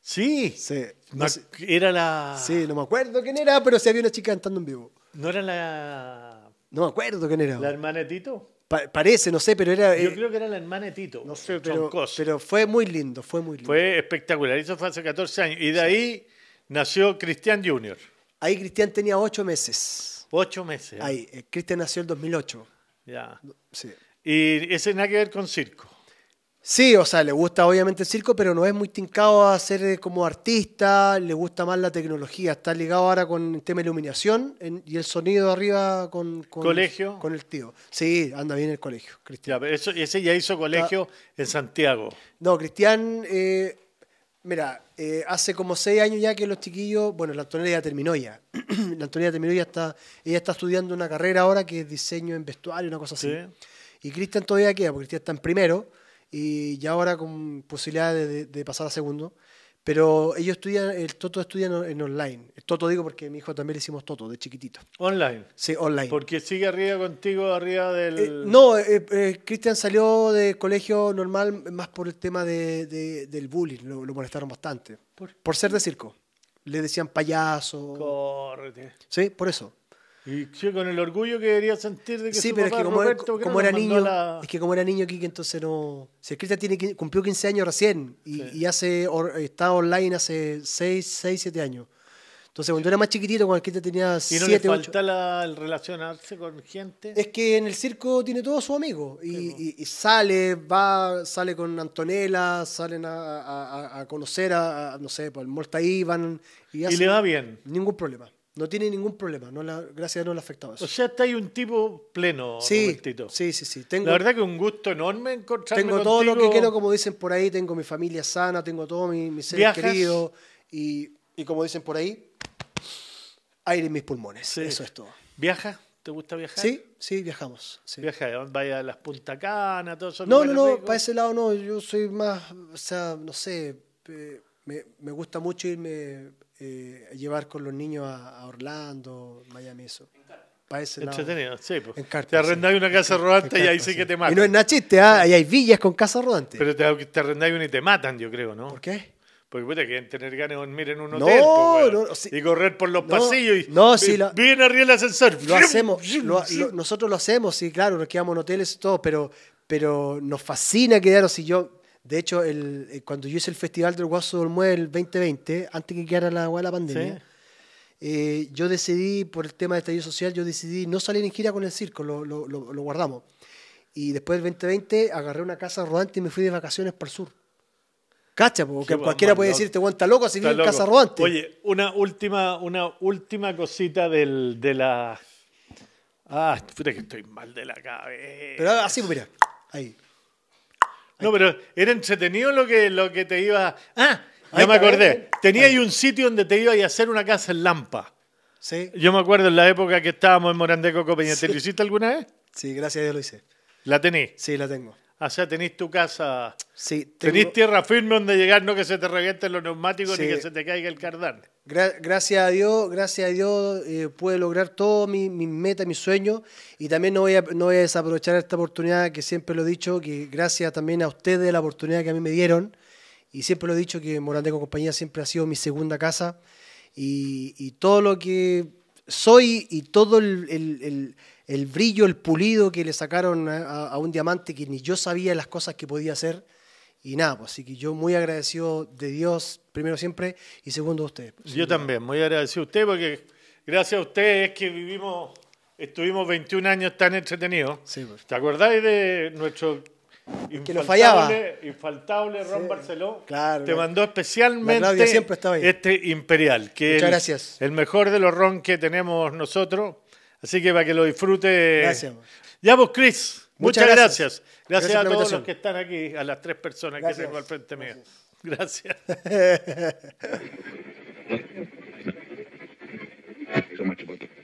Sí. Sí. No, Era la. sí, no me acuerdo quién era, pero sí había una chica cantando en vivo. ¿No era la. No me acuerdo quién era. la hermana de Tito? Pa- parece, no sé, pero era. Yo eh, creo que era la hermana de Tito. no sé, pero, pero fue muy lindo, fue muy lindo. Fue espectacular. Eso fue hace 14 años. Y de ahí nació Cristian Junior. Ahí Cristian tenía ocho meses. Ocho meses. ¿eh? Ahí, eh, Cristian nació en 2008. Ya. Sí. Y ese nada que ver con circo. Sí, o sea, le gusta obviamente el circo, pero no es muy tincado a ser eh, como artista, le gusta más la tecnología, está ligado ahora con el tema de iluminación en- y el sonido arriba con, con- ¿Colegio? con el tío. Sí, anda bien en el colegio, Cristian. Ya, pero eso, ese ya hizo colegio en Santiago. No, Cristian, eh, mira, eh, hace como seis años ya que los chiquillos, bueno, la Antonella ya terminó ya. la Antonella terminó ya está, ella está estudiando una carrera ahora que es diseño en vestuario, una cosa así. Sí. Y Cristian todavía queda, porque Cristian está en primero y ya ahora con posibilidad de, de- de pasar a segundo. Pero ellos estudian, el Toto estudia en, online. El Toto digo porque a mi hijo también le hicimos Toto de chiquitito. Online. Sí, online. Porque sigue arriba contigo, arriba del. Eh, no, eh, eh, Cristian salió de colegio normal más por el tema de, de- del bullying, lo, lo molestaron bastante. Por, ser de circo. Le decían payaso. Córrete. Sí, por eso. Y sí, con el orgullo que debería sentir de que Sí, su pero es papá que como, Roberto, como era niño, la- es que como era niño Kike, entonces no. Si el Cristian tiene, cumplió 15 años recién y, y hace or- está online hace 6, 6, 7 años. Entonces cuando era más chiquitito, cuando el Cristian tenía Y no 7, le 8. falta la- el relacionarse con gente. Es que en el circo tiene todos sus amigos y, y- y sale, va, sale con Antonella, salen a, a- a- conocer a, no sé, por el Molta Ivan y, le va bien. Ningún problema. No tiene ningún problema. No la, gracias a Dios no le ha afectado eso. O sea, está ahí un tipo pleno, sí, Robertito. sí, sí, sí. Tengo, La verdad que un gusto enorme encontrarme tengo todo lo que quiero, como dicen por ahí. Tengo mi familia sana, tengo todo mi, mis seres queridos. Y, y como dicen por ahí, aire en mis pulmones. Sí. Eso es todo. ¿Viaja? ¿Te gusta viajar? Sí, sí, viajamos. sí. Viaja, ¿a dónde vaya a las Punta Cana, todo eso. No, no, no, para ese lado no. Yo soy más, o sea, no sé, eh, me, me gusta mucho irme eh, llevar con los niños a, a Orlando, Miami, eso. Para ese lado. Entretenido, sí. Pues. En carpa, te arrendáis una casa rodante y ahí carpa, sí que te Y matan. no es nada chiste, ¿ah? ahí hay villas con casa rodante. Pero te, te arrendáis una y te matan, yo creo, ¿no? ¿Por qué? Porque puta, quieren tener ganas de dormir en un No, hotel po, weón. no, sí. y correr por los No, pasillos y no, sí, la- viene arriba el ascensor. Lo hacemos, lo- lo- nosotros lo hacemos, sí, claro, nos quedamos en hoteles y todo, pero, pero nos fascina quedarnos. Y yo, de hecho, el, eh, cuando yo hice el Festival del Guaso del Muelle el 2020, antes que quedara la, la pandemia, Sí. eh, yo decidí, por el tema de estallido social, yo decidí no salir en gira con el circo, lo, lo- lo- lo guardamos. Y después del 2020 agarré una casa rodante y me fui de vacaciones para el sur. Cacha, porque weón cualquiera puede decir, te aguanta loco si Está vive en casa rodante. Oye, una última, una última cosita del, de la. Ah, puta que estoy mal de la cabeza. Pero así, pues, mira, ahí. No, pero era entretenido lo que, lo que te iba. Ah, ya me acordé. Tenía ahí un sitio donde te iba a hacer una casa en Lampa. Sí, Yo me acuerdo en la época que estábamos en Morandeco Copeñate. ¿Lo hiciste alguna vez? sí, gracias a Dios lo hice. La tenís. Sí, la tengo. O sea, tenís tu casa. Sí, tengo- tierra firme donde llegar, no que se te revienten los neumáticos Sí. ni que se te caiga el cardán. Gra- gracias a Dios, gracias a Dios eh, pude lograr todo mi, mi meta, mis sueños y también no voy, a, no voy a desaprovechar esta oportunidad que siempre lo he dicho, que gracias también a ustedes la oportunidad que a mí me dieron y siempre lo he dicho que Morandé con compañía siempre ha sido mi segunda casa y, y todo lo que soy y todo el, el- el- el brillo, el pulido que le sacaron a, un diamante que ni yo sabía las cosas que podía hacer y nada, pues así que yo muy agradecido de Dios, primero siempre, y segundo a ustedes. pues. Yo también, muy agradecido a usted porque gracias a usted es que vivimos, estuvimos 21 años tan entretenidos. Sí, pues. ¿Te acordáis de nuestro Que lo fallaba. infaltable, infaltable Ron Barceló? Claro, Te mandó especialmente siempre ahí. este Imperial, que Muchas es gracias. el mejor de los ron que tenemos nosotros. Así que para que lo disfrute. Gracias. Ya vos, Chris. Muchas, gracias. Gracias, a todos los que están aquí, a las tres personas que tengo al frente mío. Gracias. so.